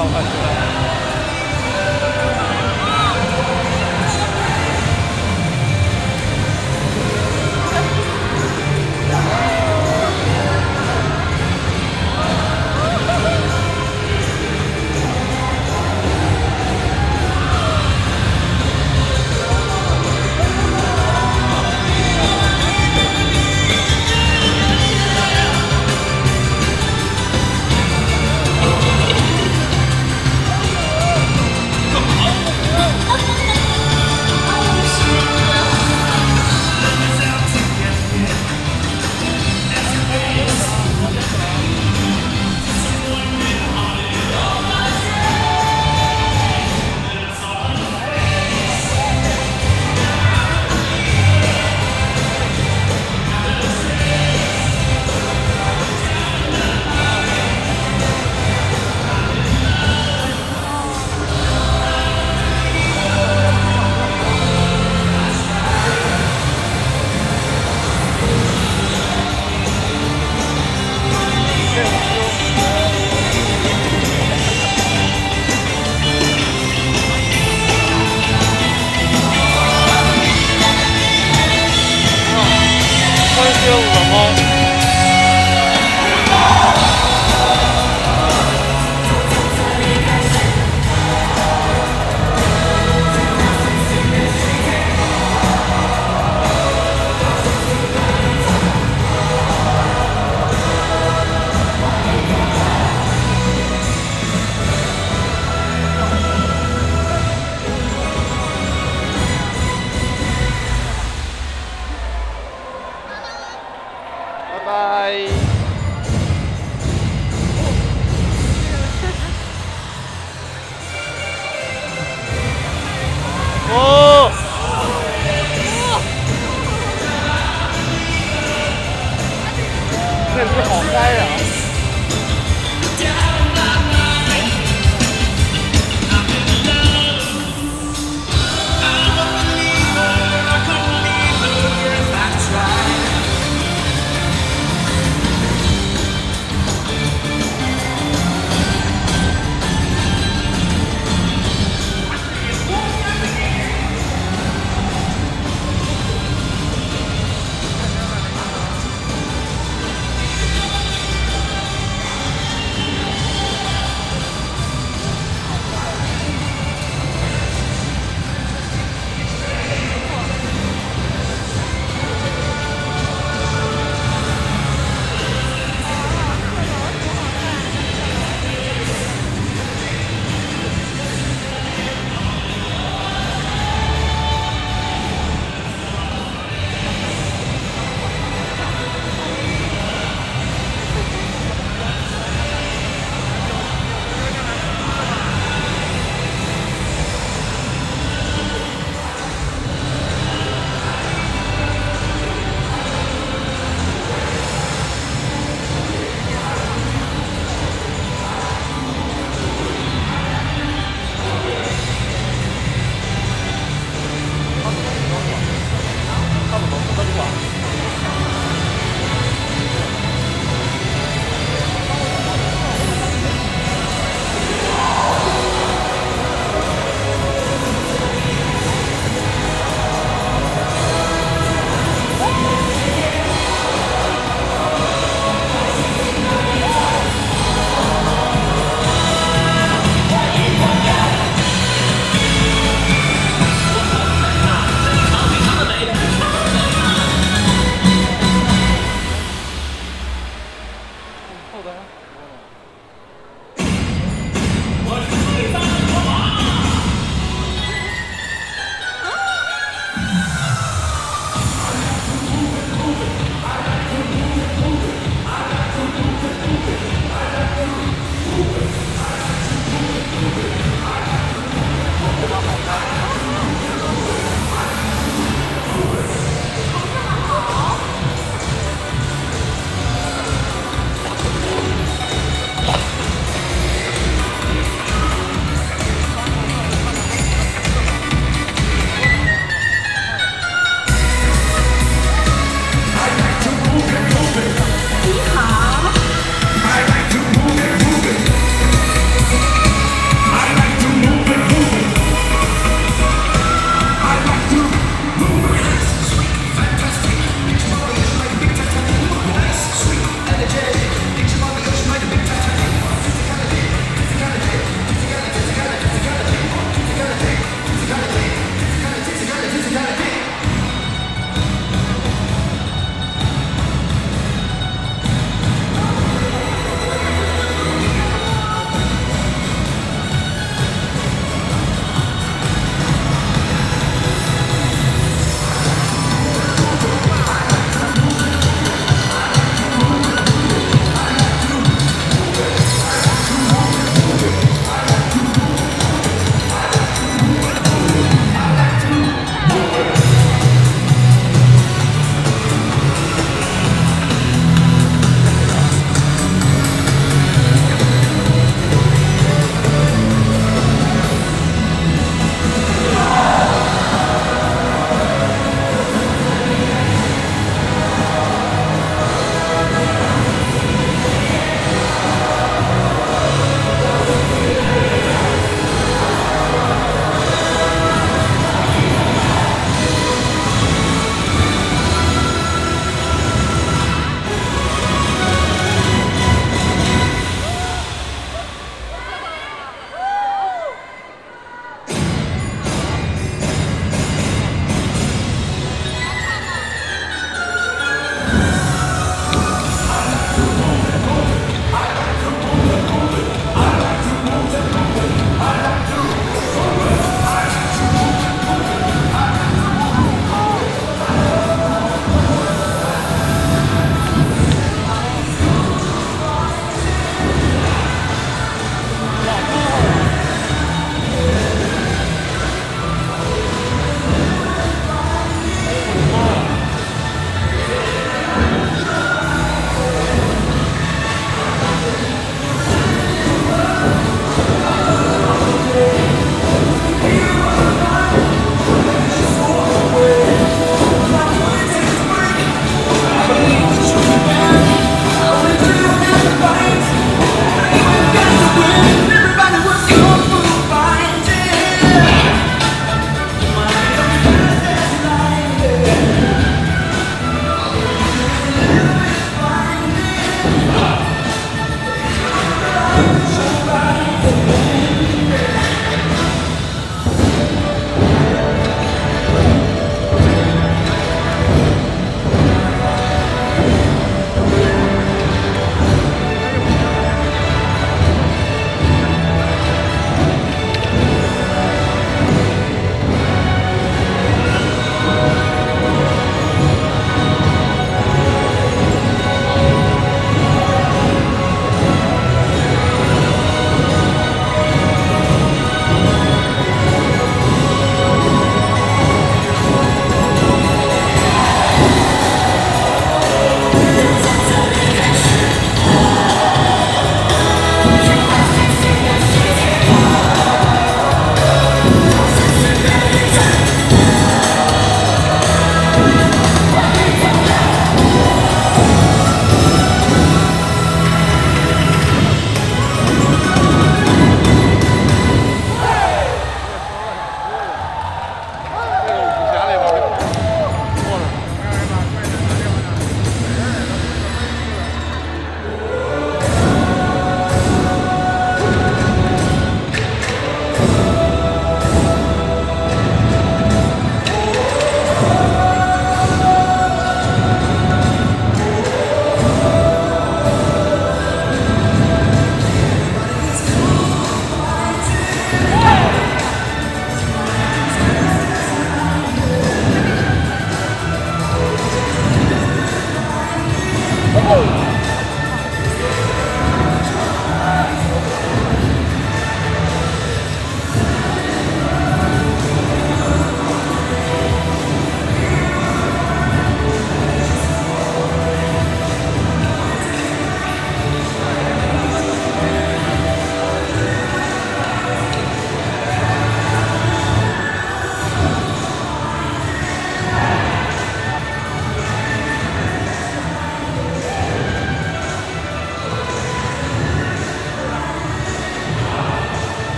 好が。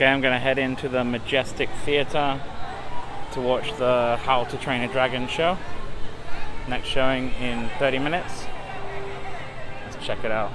Okay, I'm gonna head into the Majestic Theatre to watch the How to Train a Dragon show. Next showing in 30 minutes. Let's check it out.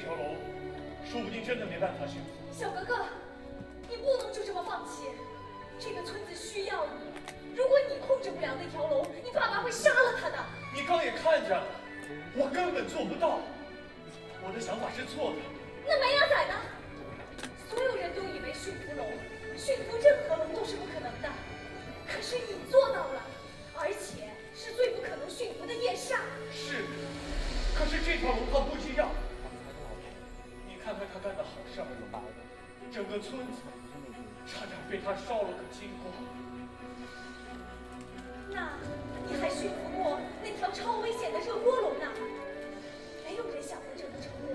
说不定真的没办法驯服。小格格，你不能就这么放弃，这个村子需要你。如果你控制不了那条龙，你爸爸会杀了他的。你刚也看见了，我根本做不到。我的想法是错的。那梅亚仔呢？所有人都以为驯服龙，驯服任何龙都是不可能的，可是你做到了，而且是最不可能驯服的夜煞。是，可是这条龙它不一样。看看他干的好事儿，整个村子差点被他烧了个精光。那你还驯服过那条超危险的热锅龙呢？没有人想过这个成功。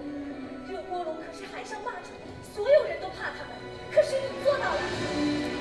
热锅龙可是海上霸主，所有人都怕他们，可是你做到了。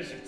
desert.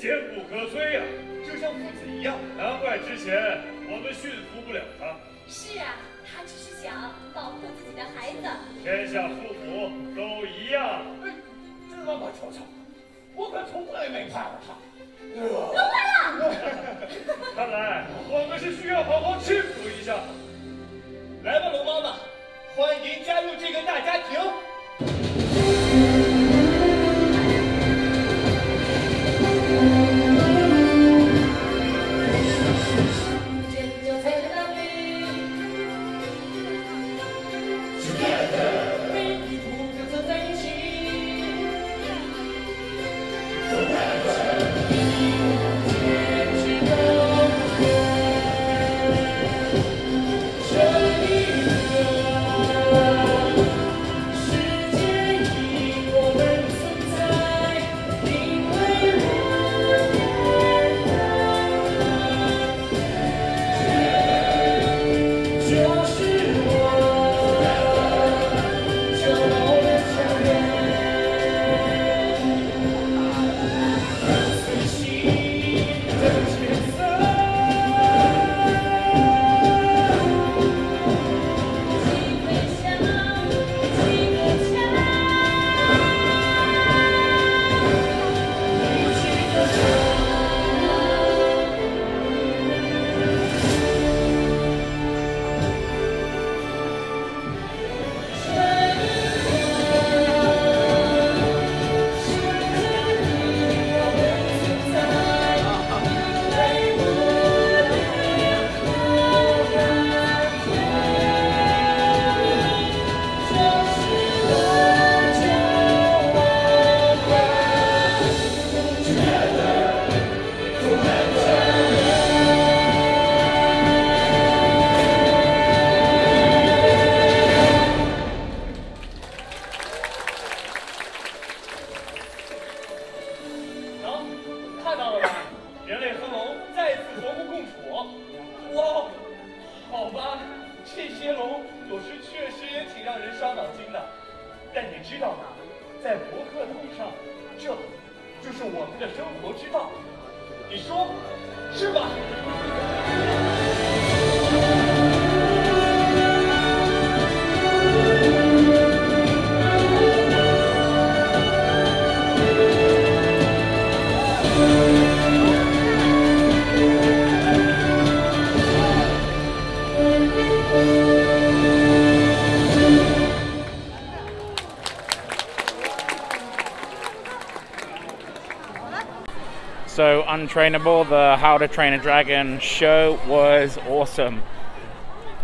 Untrainable, the How to Train a Dragon show was awesome.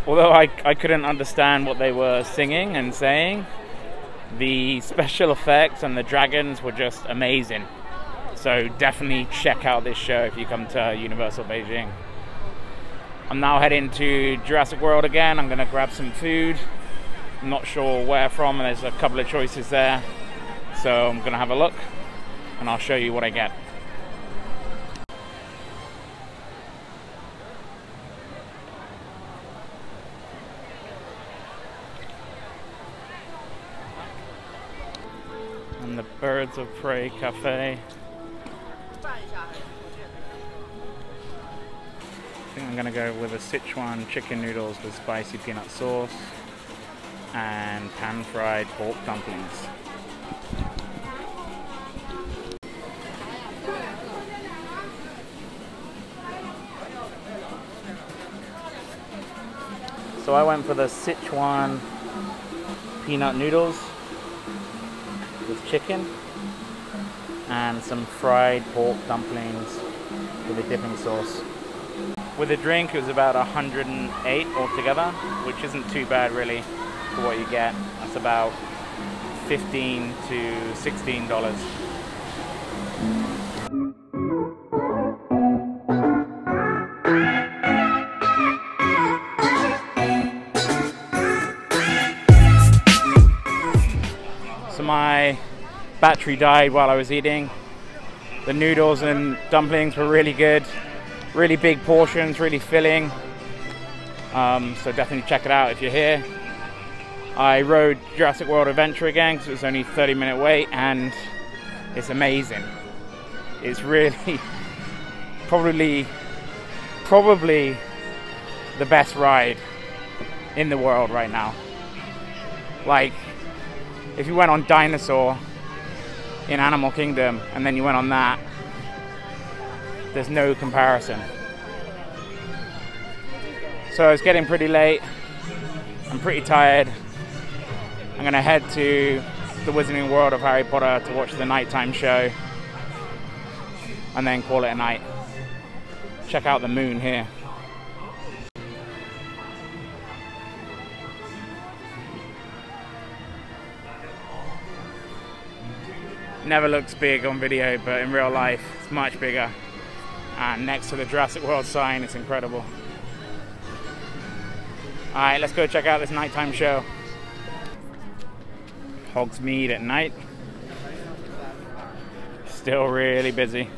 Although I, I couldn't understand what they were singing and saying, the special effects and the dragons were just amazing. So, definitely check out this show if you come to Universal Beijing. I'm now heading to Jurassic World again. I'm to grab some food. I'm not sure where from, there's a couple of choices there. So, I'm to have a look and I'll show you what I get. Of Prey Cafe. I think I'm gonna go with a Sichuan chicken noodles with spicy peanut sauce and pan fried pork dumplings. So I went for the Sichuan peanut noodles with chicken and some fried pork dumplings with a dipping sauce. With a drink, it was about 108 altogether, which isn't too bad really for what you get. That's about 15 to 16 battery died while I was eating. The noodles and dumplings were really good, really big portions, really filling. Um, so definitely check it out if you're here. I rode Jurassic World Adventure again because it was only 30 minute wait and it's amazing. It's really probably probably the best ride in the world right now. Like if you went on Dinosaur in Animal Kingdom and then you went on that, there's no comparison. So it's getting pretty late. I'm pretty tired. I'm gonna head to the Wizarding World of Harry Potter to watch the nighttime show and then call it a night. Check out the moon here. Never looks big on video, but in real life, it's much bigger. And next to the Jurassic World sign, it's incredible. Alright, let's go check out this nighttime show. Hogsmeade at night. Still really busy.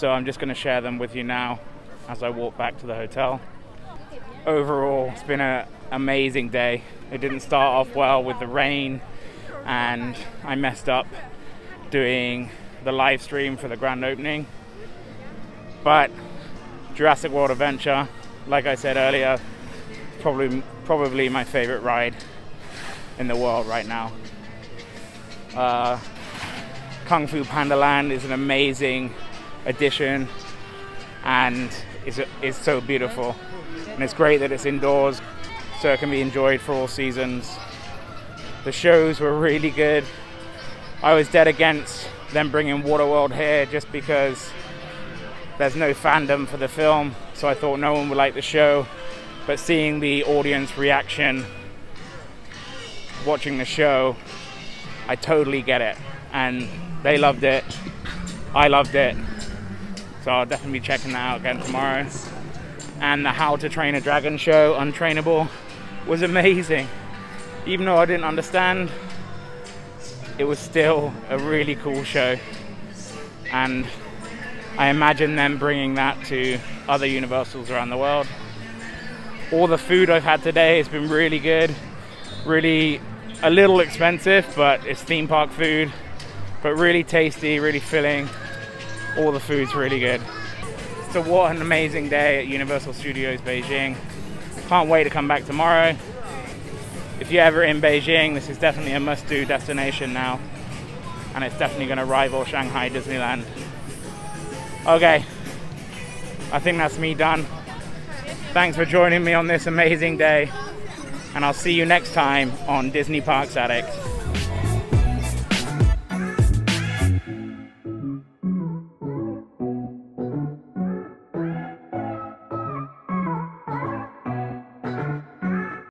So I'm just going to share them with you now as I walk back to the hotel. Overall, it's been an amazing day. It didn't start off well with the rain, and I messed up doing the live stream for the grand opening. But Jurassic World Adventure, like I said earlier, probably probably my favorite ride in the world right now. Uh, Kung Fu Panda Land is an amazing addition and is is so beautiful. And it's great that it's indoors, so it can be enjoyed for all seasons. The shows were really good. I was dead against them bringing Waterworld here just because there's no fandom for the film, so I thought no one would like the show. But seeing the audience reaction watching the show, I totally get it. And they loved it. I loved it. So I'll definitely be checking that out again tomorrow. And the How to Train a Dragon show, Untrainable, was amazing. Even though I didn't understand, it was still a really cool show. And I imagine them bringing that to other Universals around the world. All the food I've had today has been really good. Really a little expensive, but it's theme park food. But really tasty, really filling. All the food's really good. So what an amazing day at Universal Studios Beijing. Can't wait to come back tomorrow. If you're ever in Beijing, this is definitely a must-do destination now. And it's definitely going to rival Shanghai Disneyland. Okay, I think that's me done. Thanks for joining me on this amazing day. And I'll see you next time on Disney Parks Addict.